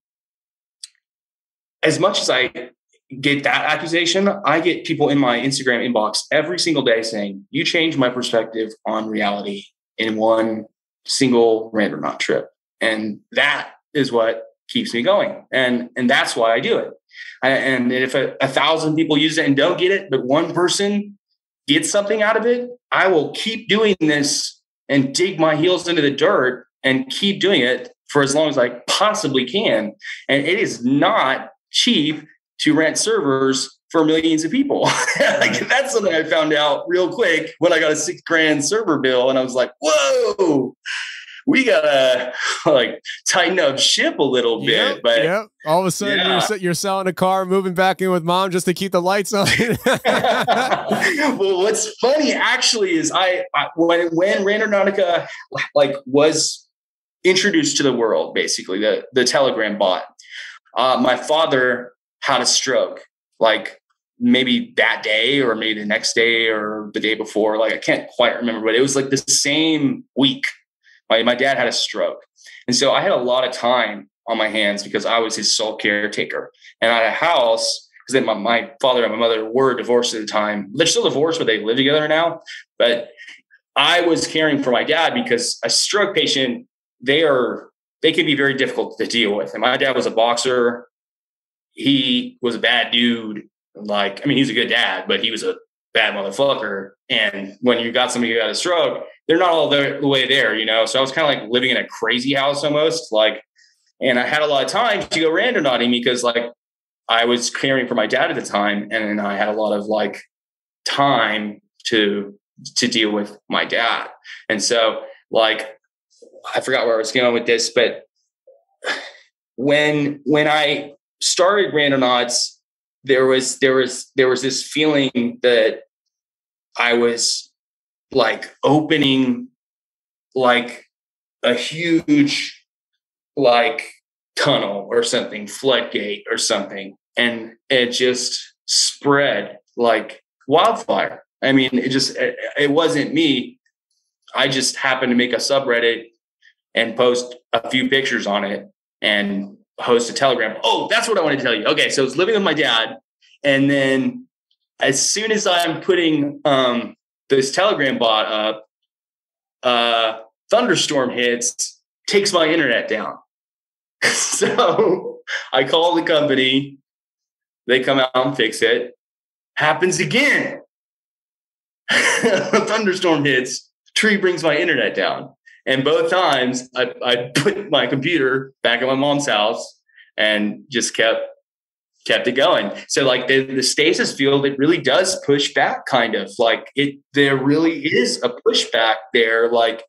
as much as I get that accusation, I get people in my Instagram inbox every single day saying, you changed my perspective on reality in one single Randonaut trip. And that is what keeps me going. And, and that's why I do it. I, and if a, a thousand people use it and don't get it, but one person gets something out of it, I will keep doing this and dig my heels into the dirt and keep doing it for as long as I possibly can. And it is not cheap to rent servers for millions of people. like that's something I found out real quick when I got a six grand server bill, and I was like, "Whoa, we gotta like tighten up ship a little bit." Yep, but yep. all of a sudden yeah. you're you're selling a car, moving back in with mom just to keep the lights on. well, what's funny actually is I, I when when Randonautica like was introduced to the world, basically the the Telegram bot. Uh, my father had a stroke like maybe that day or maybe the next day or the day before. Like I can't quite remember, but it was like the same week. My, my dad had a stroke. And so I had a lot of time on my hands because I was his sole caretaker. And I had a house because then my, my father and my mother were divorced at the time. They're still divorced, but they live together now. But I was caring for my dad because a stroke patient, they are they can be very difficult to deal with. And my dad was a boxer he was a bad dude. Like, I mean, he's a good dad, but he was a bad motherfucker. And when you got somebody who had a stroke, they're not all the, way there, you know? So I was kind of like living in a crazy house almost. Like, and I had a lot of time to go random randonauting because like I was caring for my dad at the time. And I had a lot of like time to to deal with my dad. And so like I forgot where I was going with this, but when when I started random Randonauts, there was there was there was this feeling that I was like opening like a huge like tunnel or something, floodgate or something, and it just spread like wildfire. I mean, it just it, it wasn't me. I just happened to make a subreddit and post a few pictures on it and host a telegram. Oh, that's what I want to tell you. Okay, so it's living with my dad, and then as soon as I'm putting um, this telegram bot up, uh, thunderstorm hits, takes my internet down. so I call the company, they come out and fix it. Happens again. thunderstorm hits, tree brings my internet down. And both times I, I put my computer back at my mom's house and just kept kept it going. So like the, the stasis field, it really does push back kind of like it, there really is a pushback there. Like,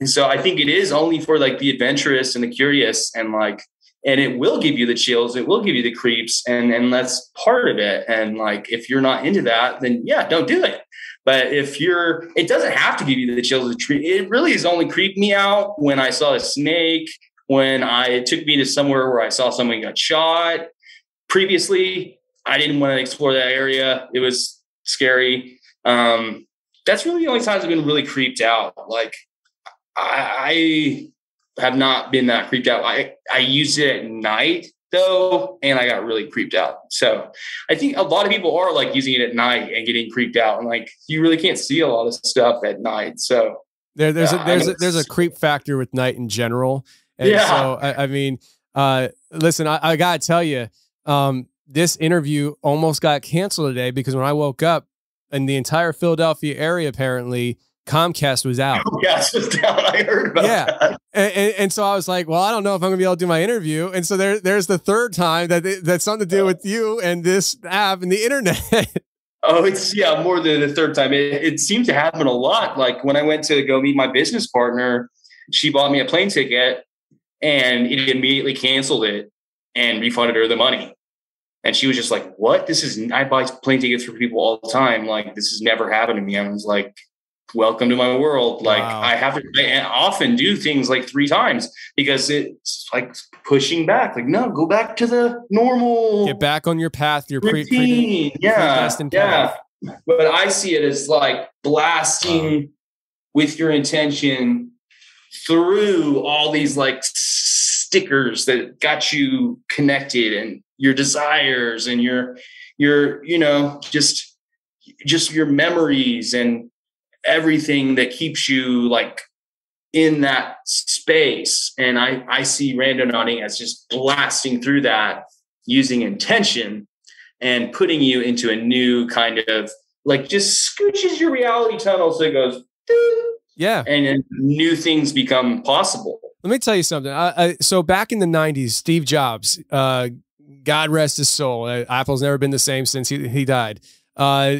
and so I think it is only for like the adventurous and the curious and like, and it will give you the chills. It will give you the creeps and, and that's part of it. And like, if you're not into that, then yeah, don't do it. But if you're, it doesn't have to give you the chills. of the tree. It really has only creeped me out when I saw a snake, when I, it took me to somewhere where I saw someone got shot previously I didn't want to explore that area. It was scary. Um, that's really the only times I've been really creeped out. Like I, I have not been that creeped out. I, I use it at night though, and I got really creeped out. So I think a lot of people are like using it at night and getting creeped out. And like you really can't see a lot of stuff at night. So there, there's a there's a, there's a creep factor with night in general. And yeah. so I, I mean, uh, listen, I, I gotta tell you, um, this interview almost got canceled today because when I woke up in the entire Philadelphia area, apparently Comcast was out. Comcast was down. I heard about yeah. that. And, and, and, so I was like, well, I don't know if I'm gonna be able to do my interview. And so there, there's the third time that it, that's something to do with you and this app and the internet. oh, it's yeah, more than the third time. It, it seems to happen a lot. Like when I went to go meet my business partner, she bought me a plane ticket and it immediately canceled it and refunded her the money. And she was just like, "What? This is I buy plane tickets for people all the time. Like this has never happened to me." I was like, "Welcome to my world." Like wow. I have to I often do things like three times because it's like pushing back. Like no, go back to the normal. Get back on your path. Your pre, pre, yeah, yeah. But I see it as like blasting wow. with your intention through all these like stickers that got you connected and your desires and your your you know just just your memories and everything that keeps you like in that space. And i i see randonauting as just blasting through that using intention and putting you into a new kind of like just scooches your reality tunnel so it goes yeah. And new things become possible. Let me tell you something. I, I, so back in the 90s steve jobs uh, God rest his soul. Uh, Apple's never been the same since he, he died. Uh,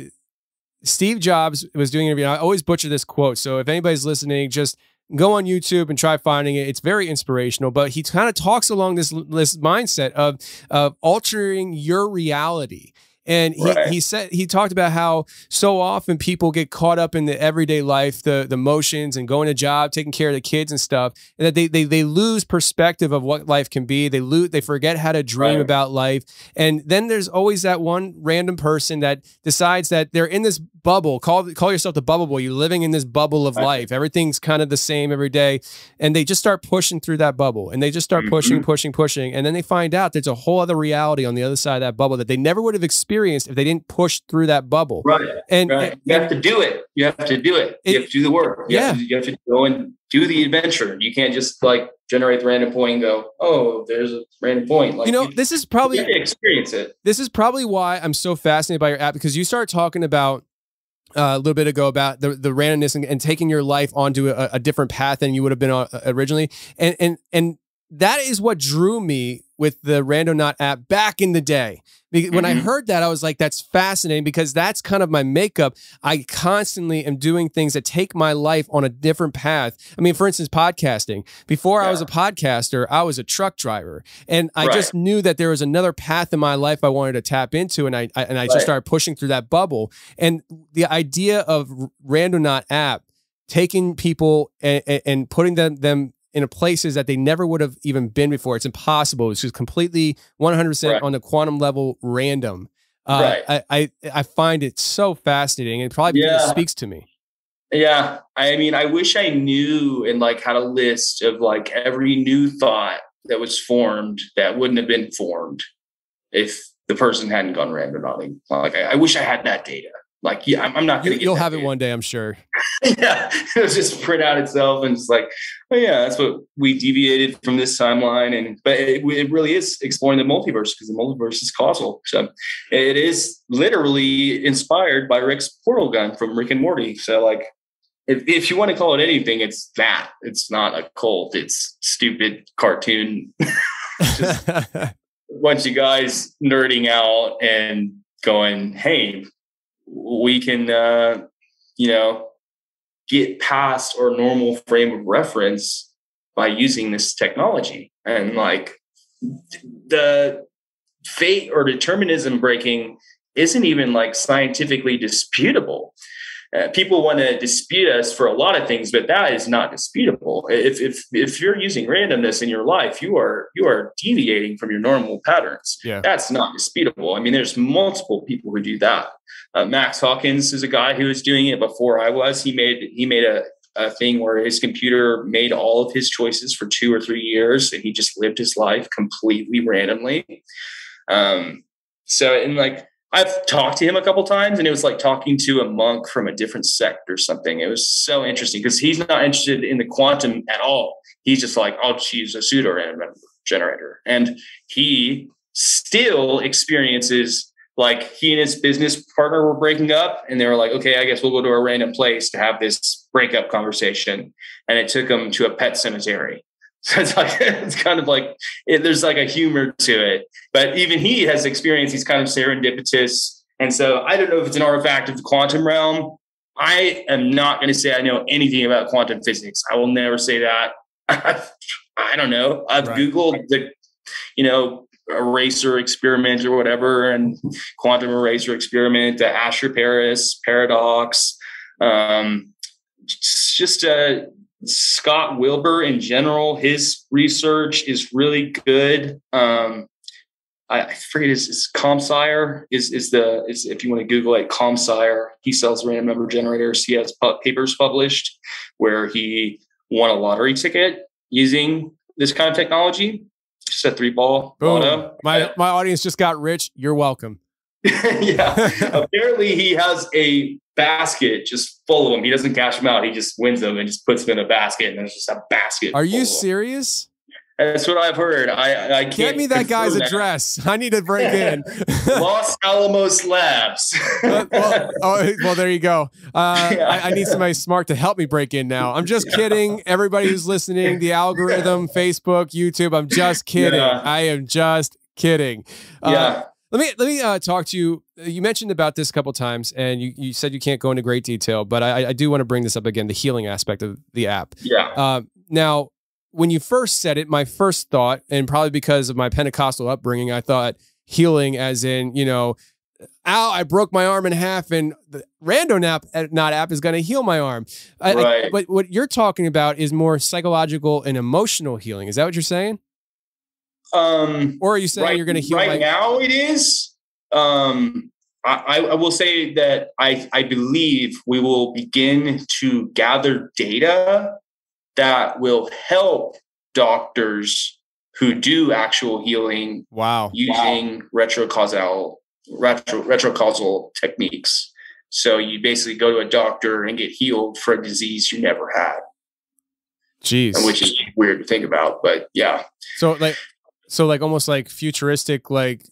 Steve Jobs was doing an interview. I always butcher this quote. So if anybody's listening, just go on YouTube and try finding it. It's very inspirational, but he kind of talks along this, this mindset of, of altering your reality. And he, right. he said he talked about how so often people get caught up in the everyday life, the the motions and going to job, taking care of the kids and stuff, and that they they they lose perspective of what life can be. They lose they forget how to dream right. about life. And then there's always that one random person that decides that they're in this bubble. Call call yourself the bubble boy. You're living in this bubble of right. life. Everything's kind of the same every day. And they just start pushing through that bubble and they just start mm-hmm. pushing, pushing, pushing. And then they find out there's a whole other reality on the other side of that bubble that they never would have experienced experienced if they didn't push through that bubble. Right. And, right. you have to do it. You have to do it. it you have to do the work. You yeah. Have to, you have to go and do the adventure. You can't just like generate the random point and go, oh, there's a random point. Like you know, you, this is probably experience it. This is probably why I'm so fascinated by your app because you start talking about uh, a little bit ago about the, the randomness and, and taking your life onto a, a, different path than you would have been on, uh, originally. And and and that is what drew me with the Randonaut app back in the day. When mm-hmm. I heard that, I was like, that's fascinating because that's kind of my makeup. I constantly am doing things that take my life on a different path. I mean, for instance, podcasting. Before yeah. I was a podcaster, I was a truck driver. And I right. just knew that there was another path in my life I wanted to tap into. And I, I and I right. just started pushing through that bubble. And the idea of Randonaut app taking people and, and putting them, them in places that they never would have even been before. It's impossible. It's just completely 100% right. on the quantum level random. Uh, right. I, I, I find it so fascinating and probably yeah. speaks to me. Yeah. I mean, I wish I knew and like had a list of like every new thought that was formed that wouldn't have been formed if the person hadn't gone randonauting. Like, I, I wish I had that data. Like, yeah, I'm, I'm not You, going to you'll have it one day, I'm sure. yeah, it'll just print out itself and it's like, oh yeah, that's what we deviated from this timeline. And but it, it really is exploring the multiverse because the multiverse is causal. So it is literally inspired by Rick's portal gun from Rick and Morty. So like, if, if you want to call it anything, it's that. It's not a cult. It's stupid cartoon. just a bunch of guys nerding out and going, hey, we can, uh, you know, get past our normal frame of reference by using this technology. And like the fate or determinism breaking isn't even like scientifically disputable. Uh, people want to dispute us for a lot of things, but that is not disputable. If if if you're using randomness in your life, you are you are deviating from your normal patterns. Yeah. That's not disputable. I mean, there's multiple people who do that. Uh, Max Hawkins is a guy who was doing it before I was. He made he made a, a thing where his computer made all of his choices for two or three years, and he just lived his life completely randomly. Um, so and like I've talked to him a couple times, and it was like talking to a monk from a different sect or something. It was so interesting because he's not interested in the quantum at all. He's just like, I'll choose a pseudo random generator, and he still experiences like he and his business partner were breaking up, and they were like, okay, I guess we'll go to a random place to have this breakup conversation, and it took him to a pet cemetery. So it's like it's kind of like it, there's like a humor to it, but even he has experienced these kind of serendipitous. And so I don't know if it's an artifact of the quantum realm. I am not going to say I know anything about quantum physics. I will never say that. I don't know. I've Right. googled the, you know, eraser experiment or whatever, and quantum eraser experiment, the Asher Paris paradox. Um, just uh, Scott Wilber in general, his research is really good. Um, I, I forget his, his ComScire is is the is if you want to Google it, ComScire. He sells random number generators. He has pu- papers published where he won a lottery ticket using this kind of technology. Just a three ball Boom. My my audience just got rich. You're welcome. yeah. Apparently, he has a basket just full of them. He doesn't cash them out. He just wins them and just puts them in a basket, and there's just a basket. Are you serious? That's what I've heard. I I can't Get me that guy's confirm address. I need to break in. Los Alamos Labs. Uh, well, oh, well, there you go. Uh, Yeah. I, I need somebody smart to help me break in now. I'm just kidding. Everybody who's listening, the algorithm, Facebook, YouTube. I'm just kidding. Yeah. I am just kidding. Uh, yeah. Let me let me uh, talk to you. You mentioned about this a couple times, and you, you said you can't go into great detail, but I, I do want to bring this up again: the healing aspect of the app. Yeah. Uh, now, when you first said it, my first thought, and probably because of my Pentecostal upbringing, I thought healing as in, you know, ow, I broke my arm in half, and the random app, uh, not app, is going to heal my arm. I- I- but what you're talking about is more psychological and emotional healing. Is that what you're saying? Um, Or are you saying right, you're going to heal right my now it is um I, I I will say that I, I believe we will begin to gather data that will help doctors who do actual healing Wow. using retrocausal retro retrocausal techniques. So you basically go to a doctor and get healed for a disease you never had, Jeez. and which is weird to think about, but yeah. So like, so like almost like futuristic, like,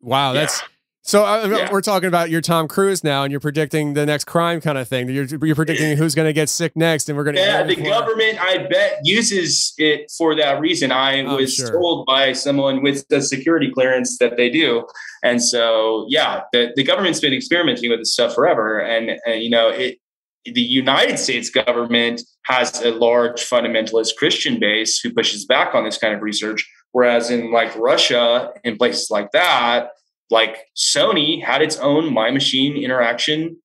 wow, Yeah. that's so. Uh, Yeah. We're talking about you're Tom Cruise now, and you're predicting the next crime kind of thing. You're, you're predicting who's going to get sick next, and we're going to. Yeah, the government, I bet, uses it for that reason. I I'm was sure. told by someone with the security clearance that they do. And so, yeah, the, the government's been experimenting with this stuff forever. And, and, you know, it, the United States government has a large fundamentalist Christian base who pushes back on this kind of research. Whereas in like Russia and places like that, like Sony had its own Mind Machine interaction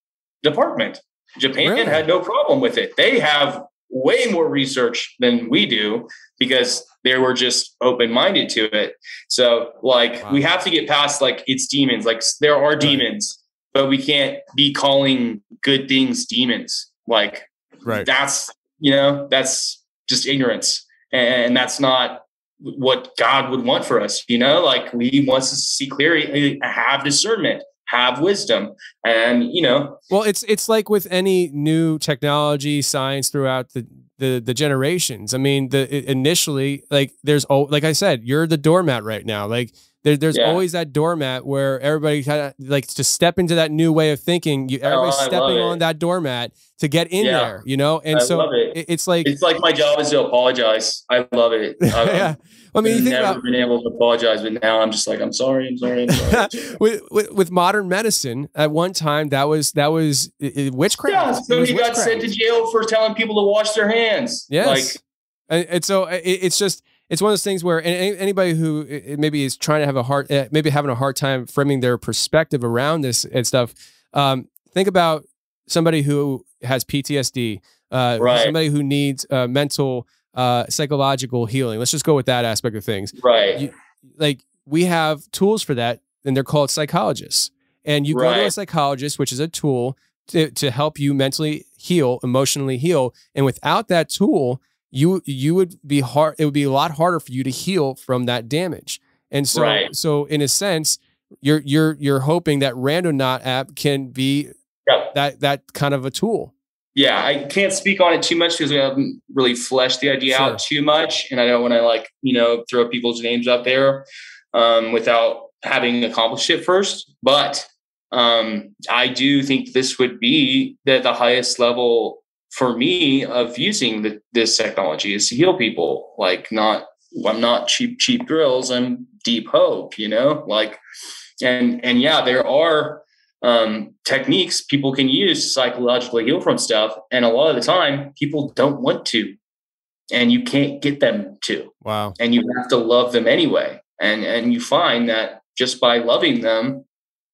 department. Japan Really? had no problem with it. They have way more research than we do because they were just open minded to it. So, like, Wow. we have to get past like it's demons. Like, there are demons, but we can't be calling good things demons. Like Right. that's you know that's just ignorance, and that's not what God would want for us. You know, like He wants to see clearly, eh, have discernment, have wisdom, and you know, Well, it's it's like with any new technology, science throughout the the, the generations. I mean, the initially, like there's oh, like I said, you're the doormat right now. Like there, there's Yeah. always that doormat where everybody kind of like to step into that new way of thinking. You oh, everybody's Oh, stepping on that doormat to get in Yeah. there, you know. And I so it. it- it's like it's like my job is to apologize. I love it. I've yeah. I mean, you think never about been able to apologize, but now I'm just like, I'm sorry, I'm sorry, I'm sorry. with, with with modern medicine at one time that was that was i- i- witchcraft. yeah, It so he got witchcraft. sent to jail for telling people to wash their hands. Yes. Like, and, and so it, it's just it's one of those things where anybody who maybe is trying to have a hard uh, maybe having a hard time framing their perspective around this and stuff um, think about somebody who has ptsd uh, Right. somebody who needs uh, mental uh, psychological healing. Let's just go with that aspect of things. Right. You- like we have tools for that and they're called psychologists. And you go to a psychologist which is a tool to, to help you mentally heal emotionally heal. And without that tool you you would be hard it would be a lot harder for you to heal from that damage and so Right. so in a sense you're you're you're hoping that Randonaut app can be Yep. that that kind of a tool yeah, I can't speak on it too much because we haven't really fleshed the idea Sure. out too much, and I don't want to like you know throw people's names out there um, without having accomplished it first. But um, I do think this would be the, the highest level for me of using the, this technology is to heal people. Like not, I'm not cheap cheap drills. I'm deep hope. You know, like and and yeah, there are um, techniques people can use to psychologically heal from stuff. And a lot of the time, people don't want to, and you can't get them to, wow and you have to love them anyway. And and you find that just by loving them,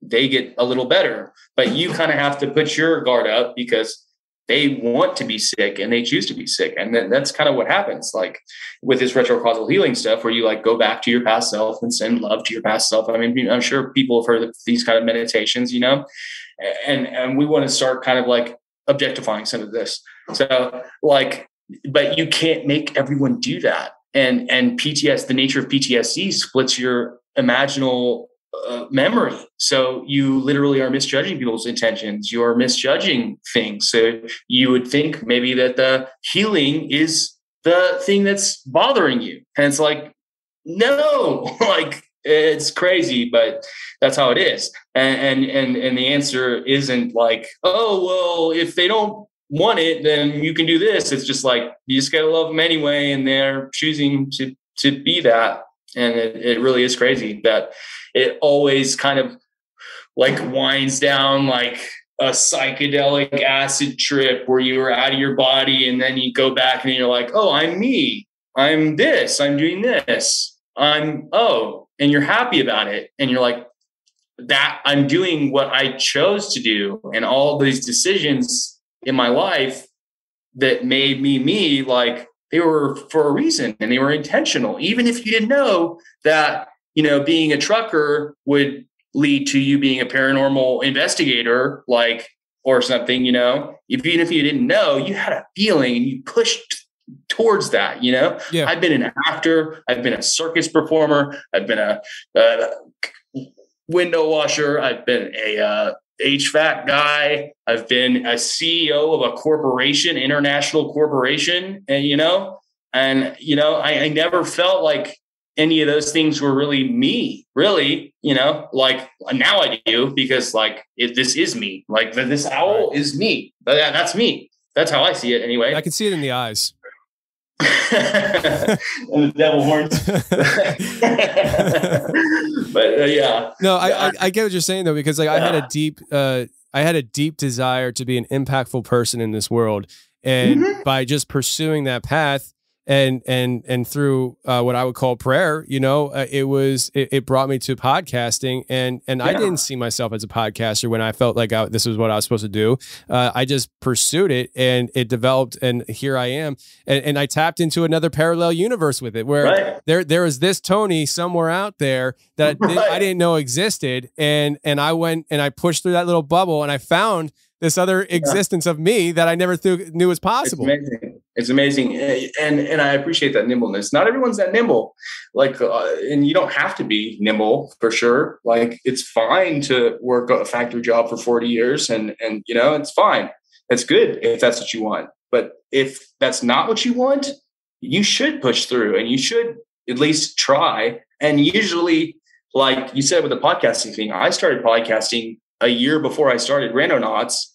they get a little better. But you kind of have to put your guard up because they want to be sick and they choose to be sick. And then that's kind of what happens. Like with this retrocausal healing stuff, where you like go back to your past self and send love to your past self. I mean, I'm sure people have heard of these kind of meditations, you know, and and we want to start kind of like objectifying some of this. So like, but you can't make everyone do that. And and PTS, the nature of PTSD splits your imaginal uh, memory. So you literally are misjudging people's intentions. You are misjudging things. So you would think maybe that the healing is the thing that's bothering you. And it's like, no, like it's crazy, but that's how it is. And and and, and the answer isn't like, oh well, if they don't want it, then you can do this. It's just like you just gotta love them anyway, and they're choosing to to be that. And it, it really is crazy that it always kind of like winds down like a psychedelic acid trip where you were out of your body and then you go back and you're like, oh, I'm me. I'm this. I'm doing this. I'm, oh, and you're happy about it. And you're like, that I'm doing what I chose to do. And all these decisions in my life that made me me, like they were for a reason and they were intentional. Even if you didn't know that, you know, being a trucker would lead to you being a paranormal investigator, like, or something, you know, if, even if you didn't know, you had a feeling and you pushed towards that, you know? Yeah. I've been an actor, I've been a circus performer, I've been a, uh window washer, I've been a, uh, HVAC guy. I've been a CEO of a corporation, international corporation, and you know, and you know, I, I never felt like any of those things were really me, really, you know, like now I do because like it, this is me, like this owl is me. That- that's me. That's how I see it anyway. I can see it in the eyes and the devil horns. but uh, yeah, No, I, I I get what you're saying though because like I had a deep uh I had a deep desire to be an impactful person in this world, and Mm-hmm. by just pursuing that path and and and through uh, what I would call prayer, you know, uh, it was it, it brought me to podcasting, and and I didn't see myself as a podcaster when I felt like I, this was what I was supposed to do. Uh, I just pursued it, and it developed, and here I am, and, and I tapped into another parallel universe with it, where Right. there there is this Tony somewhere out there that I didn't- I didn't know existed, and and I went and I pushed through that little bubble, and I found this other existence of me that I never knew was possible. It's amazing. It's amazing, and and I appreciate that nimbleness. Not everyone's that nimble, like, uh, and you don't have to be nimble for sure. Like, it's fine to work a factory job for forty years, and and you know, it's fine. It's good if that's what you want. But if that's not what you want, you should push through, and you should at least try. And usually, like you said with the podcasting thing, I started podcasting a year before I started Randonauts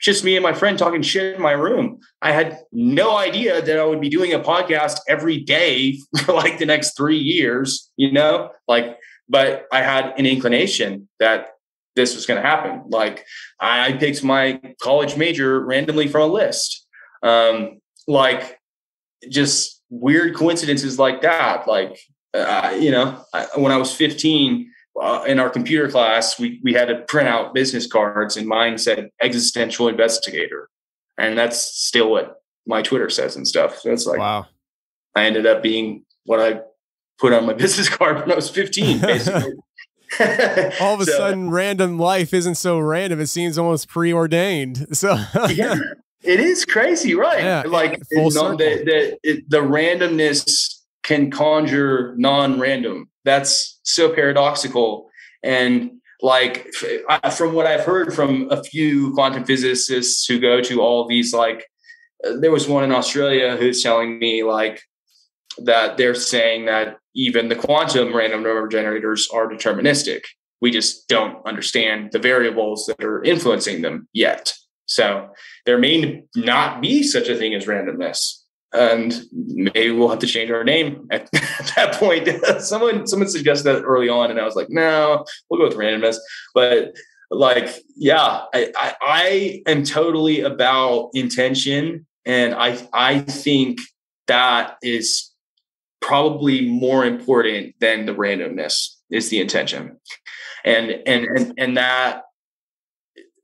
just me and my friend talking shit in my room. I had no idea that I would be doing a podcast every day for like the next three years, you know, like, but I had an inclination that this was going to happen. Like I picked my college major randomly from a list. Um, like just weird coincidences like that. Like, uh, you know, I, when I was 15, uh, in our computer class, we, we had to print out business cards, and mine said existential investigator. And that's still what my Twitter says and stuff. So it's like, wow. I ended up being what I put on my business card when I was 15, basically. All of a so, sudden, random life isn't so random. It seems almost preordained. So, yeah, it is crazy, right? Yeah, like you know, the, the, it, the randomness can conjure non-random. That's so paradoxical. And like from what I've heard from a few quantum physicists who go to all these, like uh, there was one in Australia who's telling me like that they're saying that even the quantum random number generators are deterministic. We just don't understand the variables that are influencing them yet. So there may not be such a thing as randomness and maybe we'll have to change our name at, that point. someone someone suggested that early on, and I was like, no, we'll go with randomness. But like, yeah, I, I, I am totally about intention, and I I think that is probably more important than the randomness is the intention, and and and and that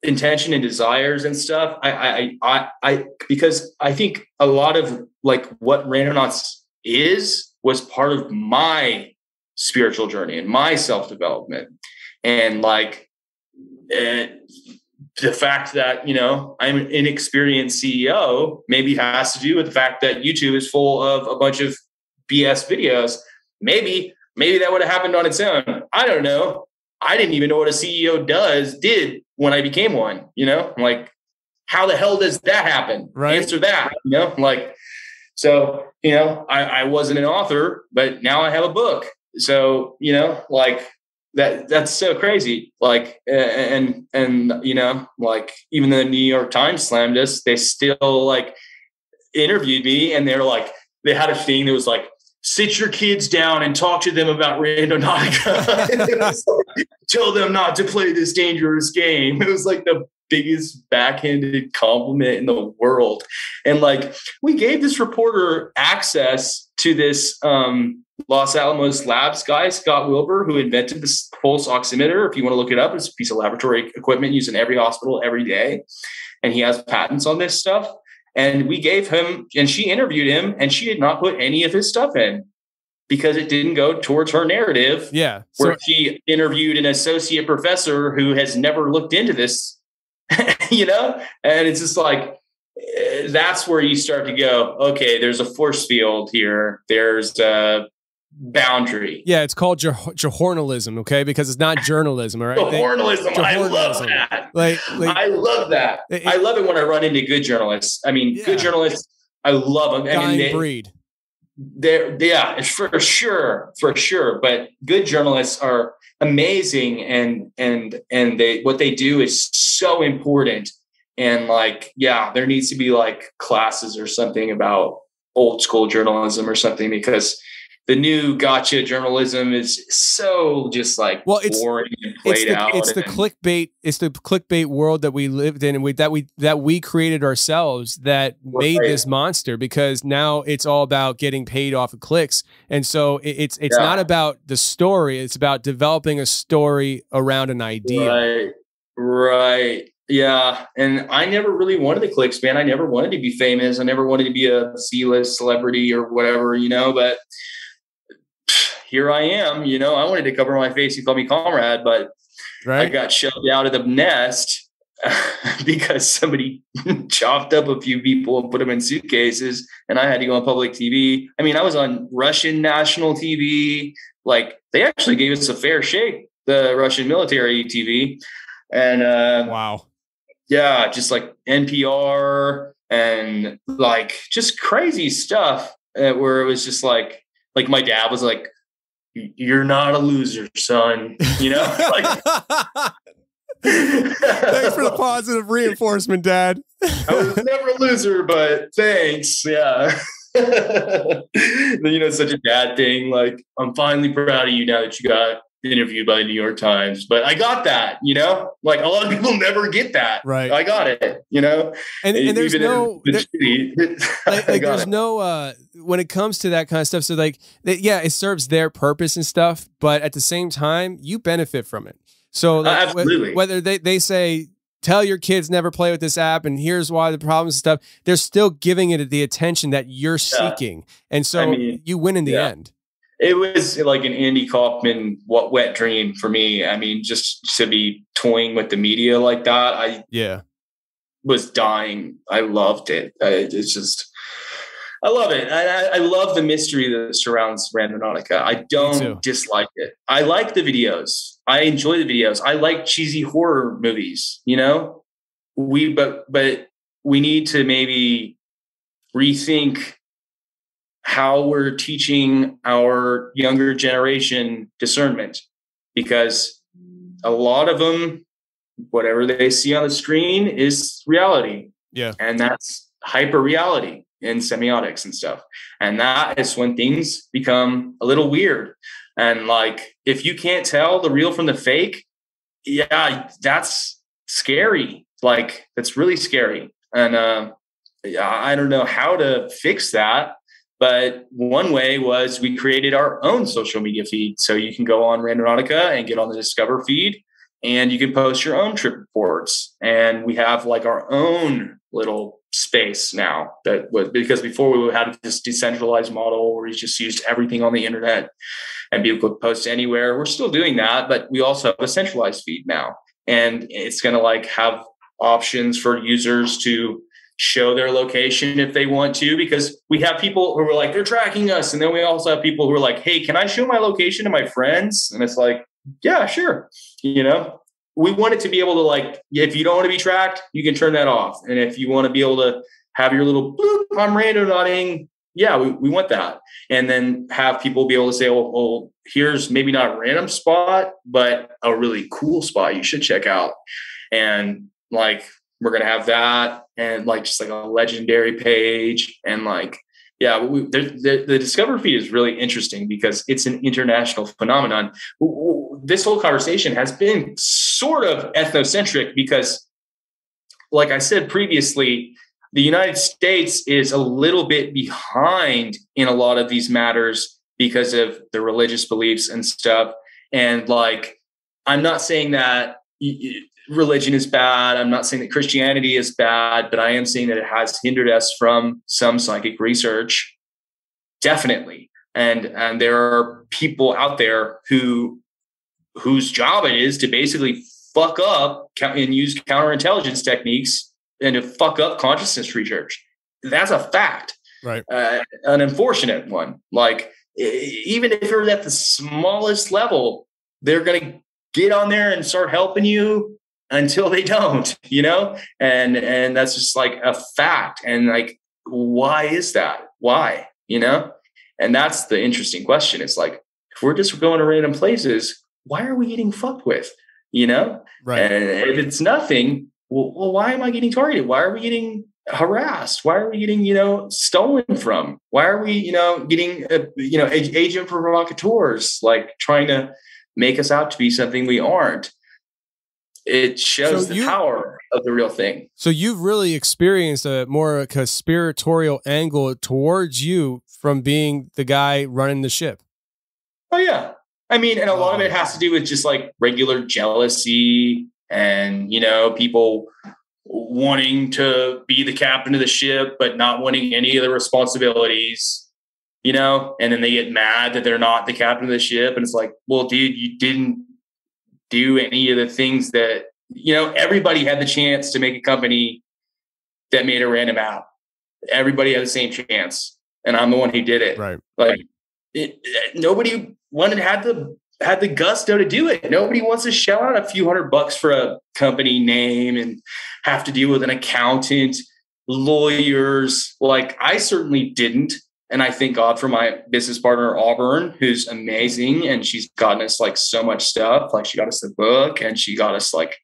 intention and desires and stuff. I, I, I, I, because I think a lot of like what Randonauts is was part of my spiritual journey and my self development, and like uh, the fact that you know I'm an inexperienced CEO maybe has to do with the fact that YouTube is full of a bunch of BS videos. Maybe, maybe that would have happened on its own. I don't know. I didn't even know what a CEO does, did when I became one, you know, I'm like, how the hell does that happen? Right. Answer that, you know, I'm like, so, you know, I, I wasn't an author, but now I have a book. So, you know, like that, that's so crazy. Like, and, and, you know, like even the New York Times slammed us, they still like interviewed me and they're like, they had a thing that was like, sit your kids down and talk to them about Randonautica. Tell them not to play this dangerous game. It was like the biggest backhanded compliment in the world. And like we gave this reporter access to this um, Los Alamos Labs guy, Scott Wilber, who invented this pulse oximeter. If you want to look it up, it's a piece of laboratory equipment used in every hospital every day. And he has patents on this stuff. And we gave him, and she interviewed him, and she did not put any of his stuff in because it didn't go towards her narrative. Yeah. So- where she interviewed an associate professor who has never looked into this, you know? And it's just like, eh, that's where you start to go, okay, there's a force field here. There's a boundary. Yeah, it's called journalism, okay? Because it's not journalism, all right? Journalism, I love that. Like, like, I love that. It, I love it when I run into good journalists. I mean, yeah. good journalists, I love them. I mean, they, breed. They're, yeah, for sure, for sure. But good journalists are amazing, and and and they what they do is so important. And like, yeah, there needs to be like classes or something about old school journalism or something because the new gotcha journalism is so just like well, it's, boring and played it's the, out. It's the clickbait. It's the clickbait world that we lived in and we, that we that we created ourselves that right. made this monster because now it's all about getting paid off of clicks. And so it, it's it's yeah. not about the story. It's about developing a story around an idea. Right. Right. Yeah, and I never really wanted the clicks, man. I never wanted to be famous. I never wanted to be a C-list celebrity or whatever, you know. But here I am. You know, I wanted to cover my face. You call me comrade, but right. I got shoved out of the nest because somebody chopped up a few people and put them in suitcases and I had to go on public TV. I mean, I was on Russian national TV. Like they actually gave us a fair shake, the Russian military TV. And uh, wow. Yeah, just like NPR and like just crazy stuff uh, where it was just like, like my dad was like, you're not a loser, son. You know, like thanks for the positive reinforcement, Dad. I was never a loser, but thanks. Yeah. you know, such a dad thing. Like, I'm finally proud of you now that you got interviewed by the New York Times. But I got that, you know? Like a lot of people never get that. Right. I got it, you know? And, and there's Even no the there- like, like there's it. no uh when it comes to that kind of stuff so like th- yeah it serves their purpose and stuff but at the same time you benefit from it so like, wh- absolutely. whether they, they say tell your kids never play with this app and here's why the problems and stuff they're still giving it the attention that you're seeking and so I mean, you win in the yeah. end it was like an Andy Kaufman what wet dream for me. I mean, just to be toying with the media like that, I yeah was dying. I loved it. I, it's just, I love it. I, I- I love the mystery that surrounds Randonautica. I don't dislike it. I like the videos. I enjoy the videos. I like cheesy horror movies. You know, we but but we need to maybe rethink how we're teaching our younger generation discernment. Because a lot of them whatever they see on the screen is reality. Yeah. And that's hyper reality in semiotics and stuff. And that is when things become a little weird. And like if you can't tell the real from the fake yeah that's scary. Like that's really scary. And uh, yeah, i don't know how to fix that but one way was we created our own social media feed. So you can go on randonautica and get on the discover feed and you can post your own trip reports. And we have like our own little space now that was because before we had this decentralized model where we just used everything on the internet and people could post anywhere. We're still doing that but we also have a centralized feed now. And it's going to like have options for users to show their location if they want to because we have people who are like they're tracking us. And then we also have people who are like hey can i show my location to my friends? And it's like yeah sure. You know? We want it to be able to like if you don't want to be tracked you can turn that off. And if you want to be able to have your little bloop i'm randonauting yeah we, we want that. And then have people be able to say well, well here's maybe not a random spot but a really cool spot you should check out. And like we're gonna have that and like just like a legendary page and like yeah we, the, the discover feed is really interesting because it's an international phenomenon. This whole conversation has been sort of ethnocentric because like i said previously the united states is a little bit behind in a lot of these matters because of the religious beliefs and stuff. And like i'm not saying that religion is bad. I'm not saying that Christianity is bad, but I am saying that it has hindered us from some psychic research. Definitely. And and there are people out there who whose job it is to basically fuck up and use counterintelligence techniques and to fuck up consciousness research. That's a fact. Right. Uh, an unfortunate one. Like even if you're at the smallest level, they're going to get on there and start helping you until they don't you know? And and that's just like a fact. And like why is that? Why you know? And that's the interesting question. It's like if we're just going to random places why are we getting fucked with you know? Right. and if it's nothing well, well why am i getting targeted? Why are we getting harassed? Why are we getting you know stolen from? Why are we you know getting uh, you know agent provocateurs like trying to make us out to be something we aren't it shows So the you- power of the real thing. So you've really experienced a more conspiratorial angle towards you from being the guy running the ship. Oh yeah. I mean, and a lot of it oh. has to do with just like regular jealousy and you know, people wanting to be the captain of the ship but not wanting any of the responsibilities, you know, and then they get mad that they're not the captain of the ship and it's like, well, dude, you didn't do any of the things that you know, everybody had the chance to make a company that made a Randonaut. Everybody had the same chance, and I'm the one who did it. Right. Like it, nobody wanted had the had the gusto to do it. Nobody wants to shell out a few hundred bucks for a company name and have to deal with an accountant, lawyers. Like I certainly didn't. And I thank God for my business partner, Auburn, who's amazing. And she's gotten us like so much stuff. Like she got us the book and she got us like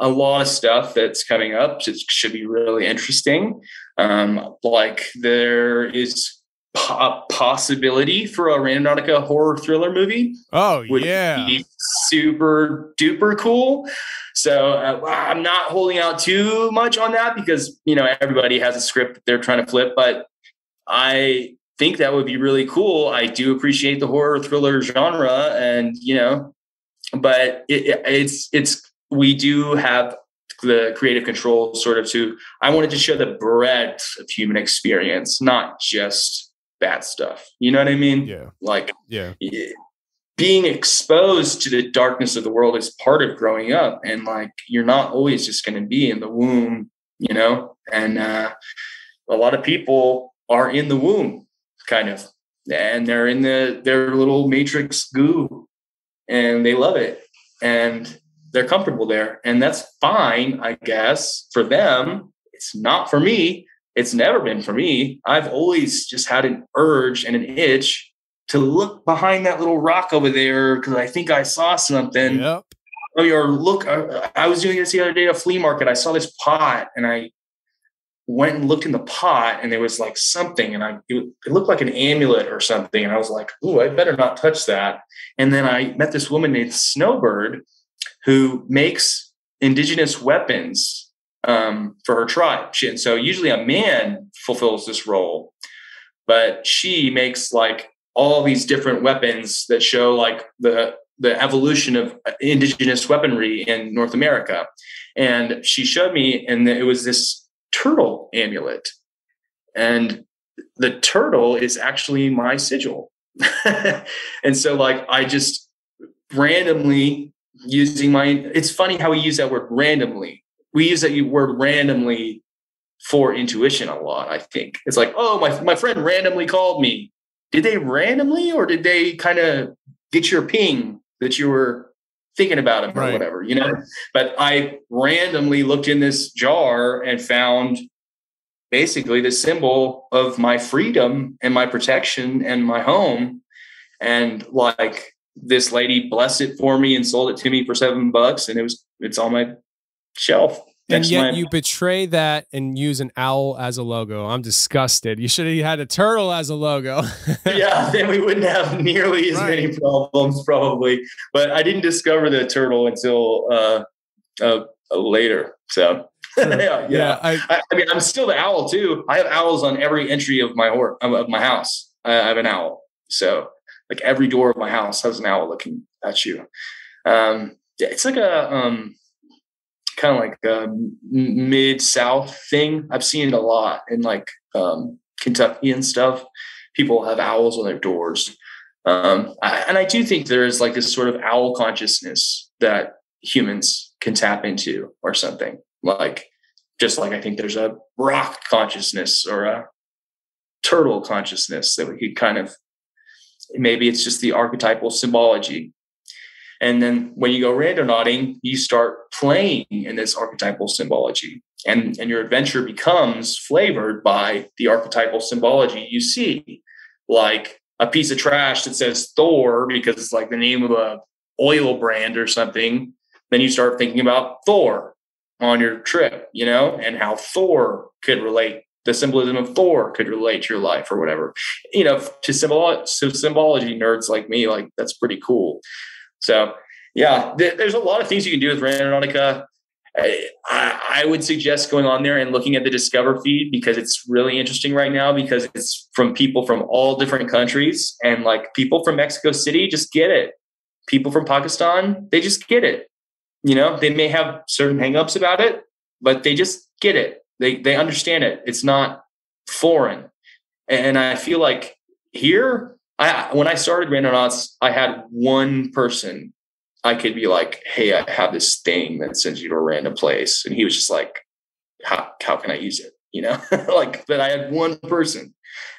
a lot of stuff that's coming up. It should be really interesting. Um, like there is a possibility for a Randonautica horror thriller movie. Oh yeah, super duper cool. So uh, I'm not holding out too much on that because you know everybody has a script that they're trying to flip, but I think that would be really cool. I do appreciate the horror thriller genre, and you know, but it, it's it's we do have the creative control sort of to i wanted to show the breadth of human experience not just bad stuff. You know what i mean? Yeah. Like yeah. being exposed to the darkness of the world is part of growing up and like you're not always just going to be in the womb you know? And uh, a lot of people are in the womb kind of. And they're in the their little matrix goo and they love it and they're comfortable there and that's fine i guess for them. It's not for me. It's never been for me. I've always just had an urge and an itch to look behind that little rock over there because i think i saw something. Yep. or look I, I was doing this the other day at a flea market. I saw this pot and i went and looked in the pot and there was like something and I it, looked like an amulet or something and I was like, "Ooh, I better not touch that." And then I met this woman named Snowbird who makes indigenous weapons um, for her tribe. She, and so usually a man fulfills this role, but she makes like all these different weapons that show like the the evolution of indigenous weaponry in North America. And she showed me, and it was this turtle amulet. And the turtle is actually my sigil. and so, like, I just randomly using my, it's funny how we use that word randomly. We use that word randomly for intuition a lot, I think. It's like, oh, my, my friend randomly called me. Did they randomly or did they kind of get your ping that you were thinking about him right. or whatever, you know. But I randomly looked in this jar and found basically the symbol of my freedom and my protection and my home. And like this lady blessed it for me and sold it to me for seven bucks, and it was it's on my shelf and yet you betray that and use an owl as a logo. I'm disgusted. You should have had a turtle as a logo. yeah, then we wouldn't have nearly as right. many problems, probably. But I didn't discover the turtle until uh, uh, later. So yeah, yeah. yeah I, I, I, mean, I'm still the owl too. I have owls on every entry of my or- of my house. I have an owl. So like every door of my house has an owl looking at you. Um, it's like a um, kind of like a mid South thing. I've seen it a lot in like um, Kentucky and stuff. People have owls on their doors. Um, I, and I do think there is like this sort of owl consciousness that humans can tap into or something like just like I think there's a rock consciousness or a turtle consciousness that we could kind of maybe it's just the archetypal symbology and then when you go random randonauting, you start playing in this archetypal symbology. And, and your adventure becomes flavored by the archetypal symbology you see, like a piece of trash that says Thor because it's like the name of a oil brand or something. Then you start thinking about Thor on your trip, you know, and how Thor could relate the symbolism of Thor could relate to your life or whatever. You know, to symbol to symbology nerds like me, like that's pretty cool. So yeah, th- there's a lot of things you can do with Randonautica. I, I, would suggest going on there and looking at the Discover feed because it's really interesting right now because it's from people from all different countries and like people from Mexico City just get it. People from Pakistan, they just get it. You know, they may have certain hangups about it, but they just get it. They they understand it. It's not foreign. And I feel like here I when I started Randonauts, I had one person I could be like, "Hey, I have this thing that sends you to a random place," and he was just like, "How how can I use it?" You know, like. But I had one person,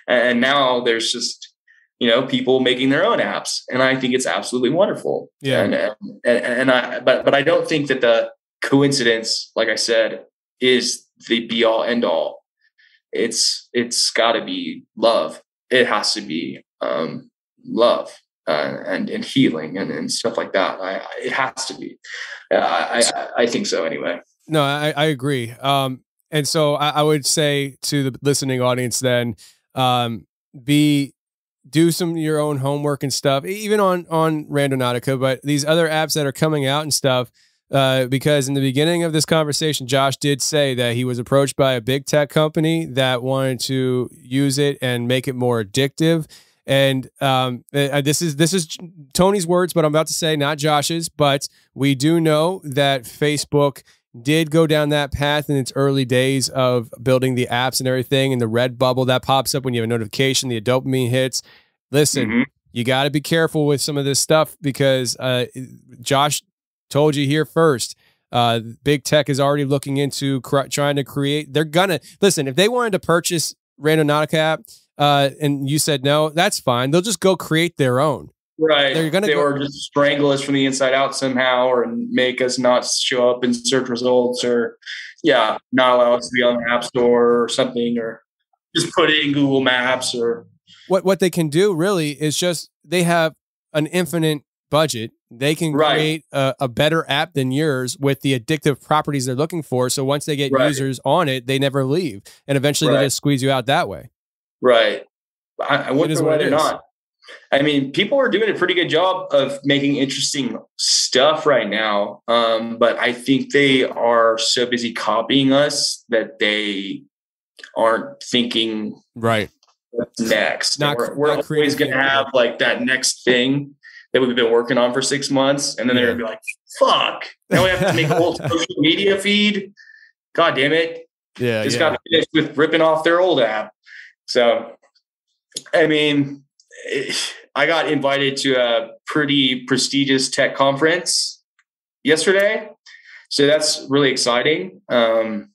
and now there's just you know people making their own apps, and I think it's absolutely wonderful. Yeah. and and, and I but but I don't think that the coincidence, like I said, is the be all end all. It's it's got to be love. It has to be um, love uh, and and healing and, and stuff like that. I, I it has to be. Uh, I, I I think so anyway. No, I, I agree. Um, and so I, I would say to the listening audience then, um, be do some your own homework and stuff, even on on Randonautica, but these other apps that are coming out and stuff. Uh, because in the beginning of this conversation, Josh did say that he was approached by a big tech company that wanted to use it and make it more addictive. And um, uh, this is this is Tony's words, but I'm about to say not Josh's. But we do know that Facebook did go down that path in its early days of building the apps and everything, and the red bubble that pops up when you have a notification, the dopamine hits. Listen, Mhm. you got to be careful with some of this stuff because uh, Josh told you here first. Uh, big tech is already looking into trying to create. They're gonna listen if they wanted to purchase Randonautica app, uh, and you said no, that's fine. They'll just go create their own. Right. They're gonna they go- or just strangle us from the inside out somehow, or make us not show up in search results, or yeah, not allow us to be on the App Store or something, or just put it in Google Maps, or What what they can do really is just they have an infinite budget. They can Right. create a, a better app than yours with the addictive properties they're looking for. So once they get Right. users on it, they never leave, and eventually they just squeeze you out that way. Right. I, I wonder why they're not. I mean, people are doing a pretty good job of making interesting stuff right now, um, but I think they are so busy copying us that they aren't thinking Right. what's next. Not- we're we're not always going to have like that next thing that we've been working on for six months, and then they're going to be like, "Fuck!" Now we have to make a whole social media feed. God damn it! Yeah. Just yeah. got finished with ripping off their old app. So, I mean, I got invited to a pretty prestigious tech conference yesterday, so that's really exciting. Um,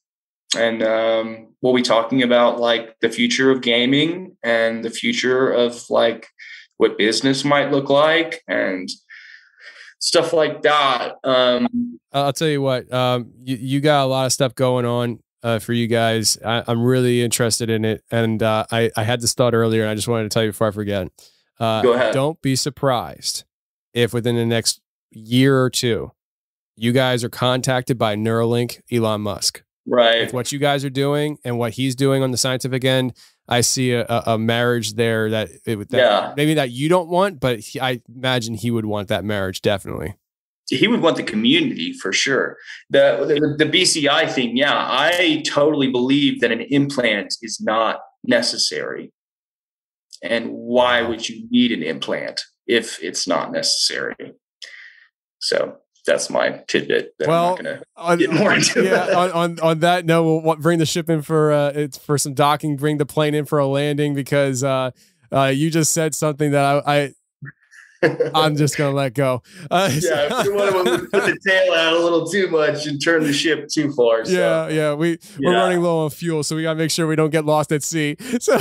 and um, we'll be talking about like the future of gaming and the future of like what business might look like and stuff like that. Um, I'll tell you what, um, you, you got a lot of stuff going on uh, for you guys. I, I'm really interested in it. And uh, I, I had this thought earlier, and I just wanted to tell you before I forget. Uh, Go ahead. Don't be surprised if within the next year or two, you guys are contacted by Neuralink Elon Musk. right. With what you guys are doing and what he's doing on the scientific end, I see a, a, a marriage there that, it, that Yeah. maybe that you don't want, but he, I imagine he would want that marriage definitely. He would want the community for sure. The, the the BCI thing, yeah, I totally believe that an implant is not necessary. And why would you need an implant if it's not necessary? So that's my tidbit. That Well, I'm not on, Get more into yeah, that. on, on on that note, we'll bring the ship in for uh, it's for some docking. Bring the plane in for a landing because uh, uh, you just said something that I, I. I'm just gonna let go. Uh, yeah, we want to put the tail out a little too much and turn the ship too far. So. yeah, yeah. We we're Yeah. running low on fuel, so we gotta make sure we don't get lost at sea. So,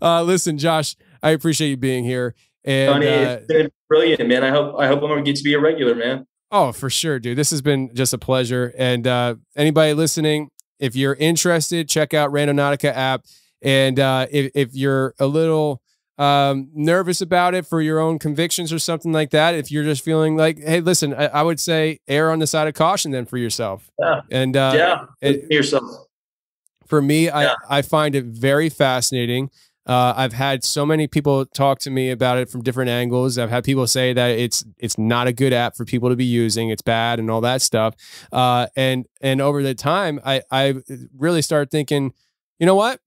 uh, listen, Josh, I appreciate you being here. And Tony, uh, it's been brilliant, man. I hope I hope I'm gonna get to be a regular, man. Oh, for sure, dude. This has been just a pleasure. And uh, anybody listening, if you're interested, check out Randonautica app. And uh, if, if you're a little um, nervous about it for your own convictions or something like that, if you're just feeling like, hey, listen, I, I would say err on the side of caution then for yourself. Yeah. And uh, yeah, it- yourself. for me, I, I find it very fascinating. Uh, I've had so many people talk to me about it from different angles. I've had people say that it's it's not a good app for people to be using. It's bad and all that stuff. Uh, and and over the time, I I really started thinking, you know what?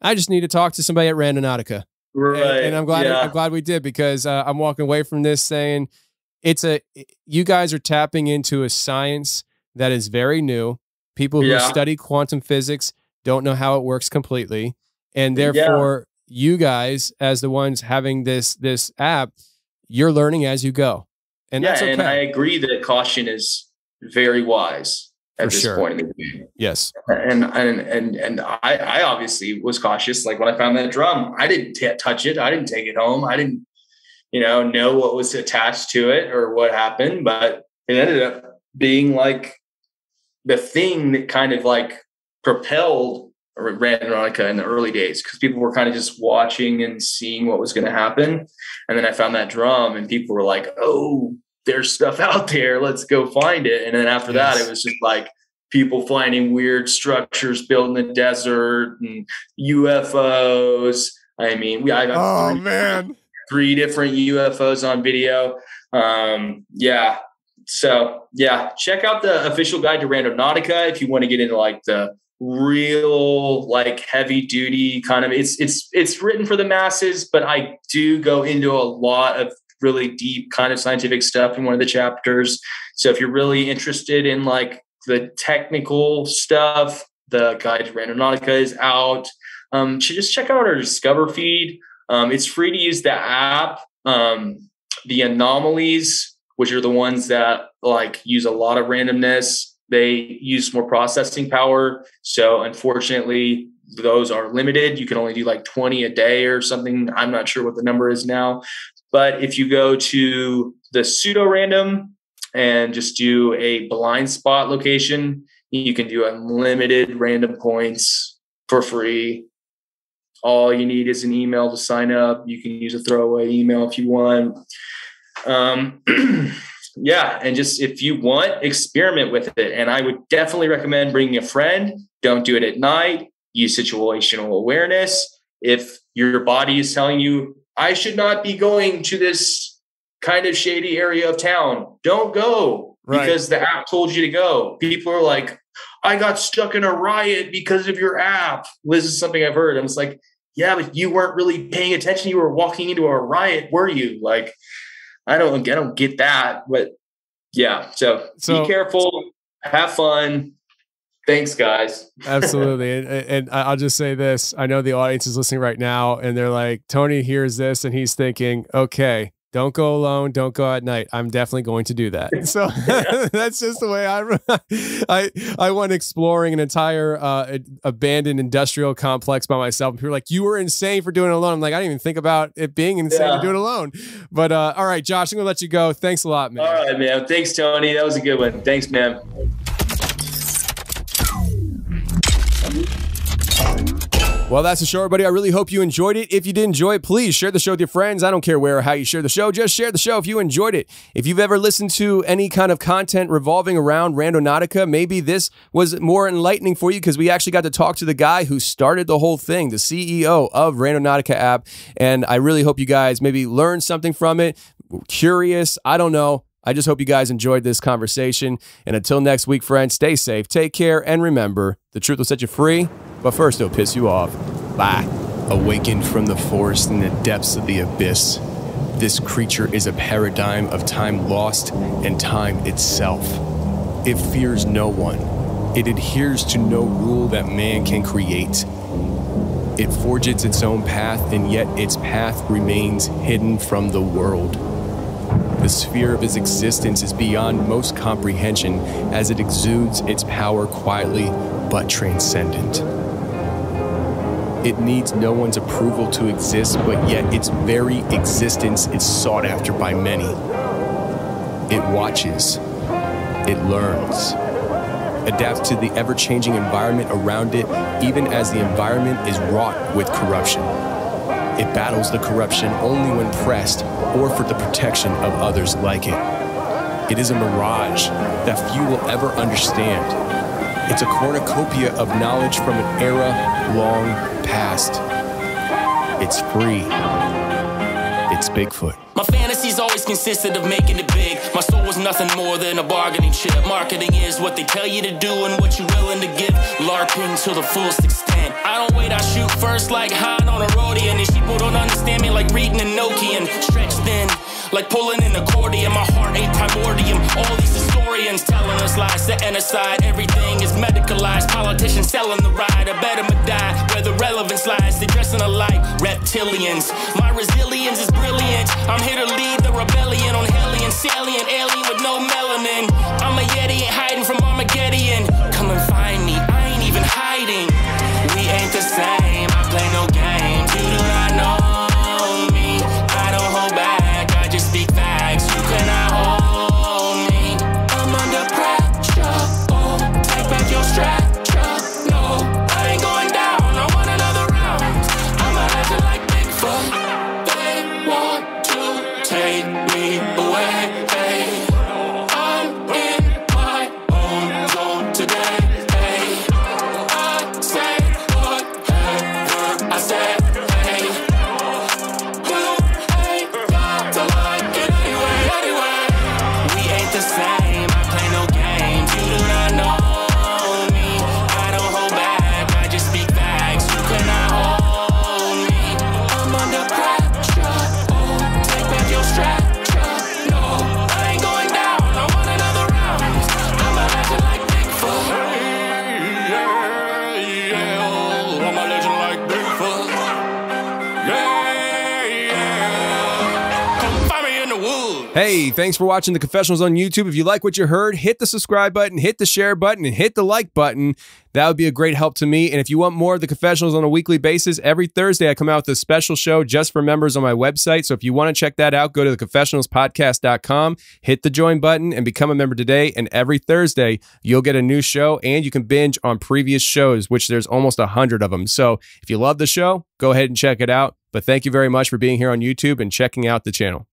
I just need to talk to somebody at Randonautica. Right. And, and I'm glad Yeah. I'm glad we did because uh, I'm walking away from this saying it's a you guys are tapping into a science that is very new. People who Yeah. study quantum physics don't know how it works completely, and Yeah. therefore you guys as the ones having this this app, you're learning as you go. and yeah, that's okay. and I agree that caution is very wise at For this sure. point in the game. yes. And and and and I, I obviously was cautious. Like when I found that drum, I didn't t- touch it. I didn't take it home. I didn't, you know, know what was attached to it or what happened. But it ended up being like the thing that kind of like propelled Randonautica in the early days because people were kind of just watching and seeing what was going to happen. And then I found that drum, and people were like, "Oh, there's stuff out there. Let's go find it." And then after that, it was just like people finding weird structures built in the desert and UFOs. I mean, we I got Oh three, man. three different UFOs on video. Um, yeah. So yeah, check out the official guide to Randonautica if you want to get into like the real like heavy duty kind of it's it's it's written for the masses but i do go into a lot of really deep kind of scientific stuff in one of the chapters so if you're really interested in like the technical stuff the guide to randonautica is out um just check out our discover feed um it's free to use the app um the anomalies which are the ones that like use a lot of randomness they use more processing power. So unfortunately, those are limited. You can only do like 20 a day or something. I'm not sure what the number is now. But if you go to the pseudo random and just do a blind spot location, you can do unlimited random points for free. All you need is an email to sign up. You can use a throwaway email if you want. Um, yeah and just if you want experiment with it and i would definitely recommend bringing a friend don't do it at night use situational awareness if your body is telling you i should not be going to this kind of shady area of town don't go Right. because the app told you to go people are like i got stuck in a riot because of your app this is something i've heard and it's like yeah but you weren't really paying attention you were walking into a riot were you like I don't I don't get that, but yeah. So, So- be careful, have fun. Thanks, guys. Absolutely. and, and I'll just say this. I know the audience is listening right now and they're like, Tony hears this and he's thinking, okay, don't go alone. Don't go at night. I'm definitely going to do that. So that's just the way I, I, I went exploring an entire uh, abandoned industrial complex by myself. And people were like, you were insane for doing it alone. I'm like, I didn't even think about it being insane Yeah. to do it alone. But uh, all right, Josh, I'm going to let you go. Thanks a lot, man. All right, man. Thanks, Tony. That was a good one. Thanks, man. Well, that's the show, everybody. I really hope you enjoyed it. If you did enjoy it, please share the show with your friends. I don't care where or how you share the show. Just share the show if you enjoyed it. If you've ever listened to any kind of content revolving around Randonautica, maybe this was more enlightening for you because we actually got to talk to the guy who started the whole thing, the CEO of Randonautica app. And I really hope you guys maybe learned something from it. Curious. I don't know. I just hope you guys enjoyed this conversation. And until next week, friends, stay safe, take care, and remember the truth will set you free, but first it'll piss you off. Bye. Awakened from the forest in the depths of the abyss, this creature is a paradigm of time lost and time itself. It fears no one, it adheres to no rule that man can create. It forges its own path, and yet its path remains hidden from the world. The sphere of its existence is beyond most comprehension as it exudes its power quietly but transcendent. It needs no one's approval to exist, but yet its very existence is sought after by many. It watches, it learns, adapts to the ever changing environment around it, even as the environment is wrought with corruption. It battles the corruption only when pressed or for the protection of others like it. It is a mirage that few will ever understand. It's a cornucopia of knowledge from an era long past. It's free. It's Bigfoot. My fantasies always consisted of making it big. My soul was nothing more than a bargaining chip. Marketing is what they tell you to do and what you're willing to give. LARPing to the fullest extent. I don't wait, I shoot first like Han on a roadie. And these people don't understand me like reading a Nokian. Stretched thin, like pulling an accordion. My heart ain't primordium. All these historians telling us lies, setting aside everything is medicalized. Politicians selling the ride. I bet 'em a die where the relevance lies. They dressing alike reptilians. My resilience is brilliant. I'm here to lead the rebellion on Hellion, salient, alien with no melanin. I'm a Yeti, ain't hiding from Armageddon. Come and find me, I ain't even hiding. We ain't the same. I play no Thanks for watching the confessionals on YouTube. If you like what you heard, hit the subscribe button, hit the share button, and hit the like button. That would be a great help to me. And if you want more of the confessionals on a weekly basis, every Thursday I come out with a special show just for members on my website. So if you want to check that out, go to theconfessionalspodcast.com, hit the join button, and become a member today. And every Thursday, you'll get a new show and you can binge on previous shows, which there's almost a hundred of them. So if you love the show, go ahead and check it out. But thank you very much for being here on YouTube and checking out the channel.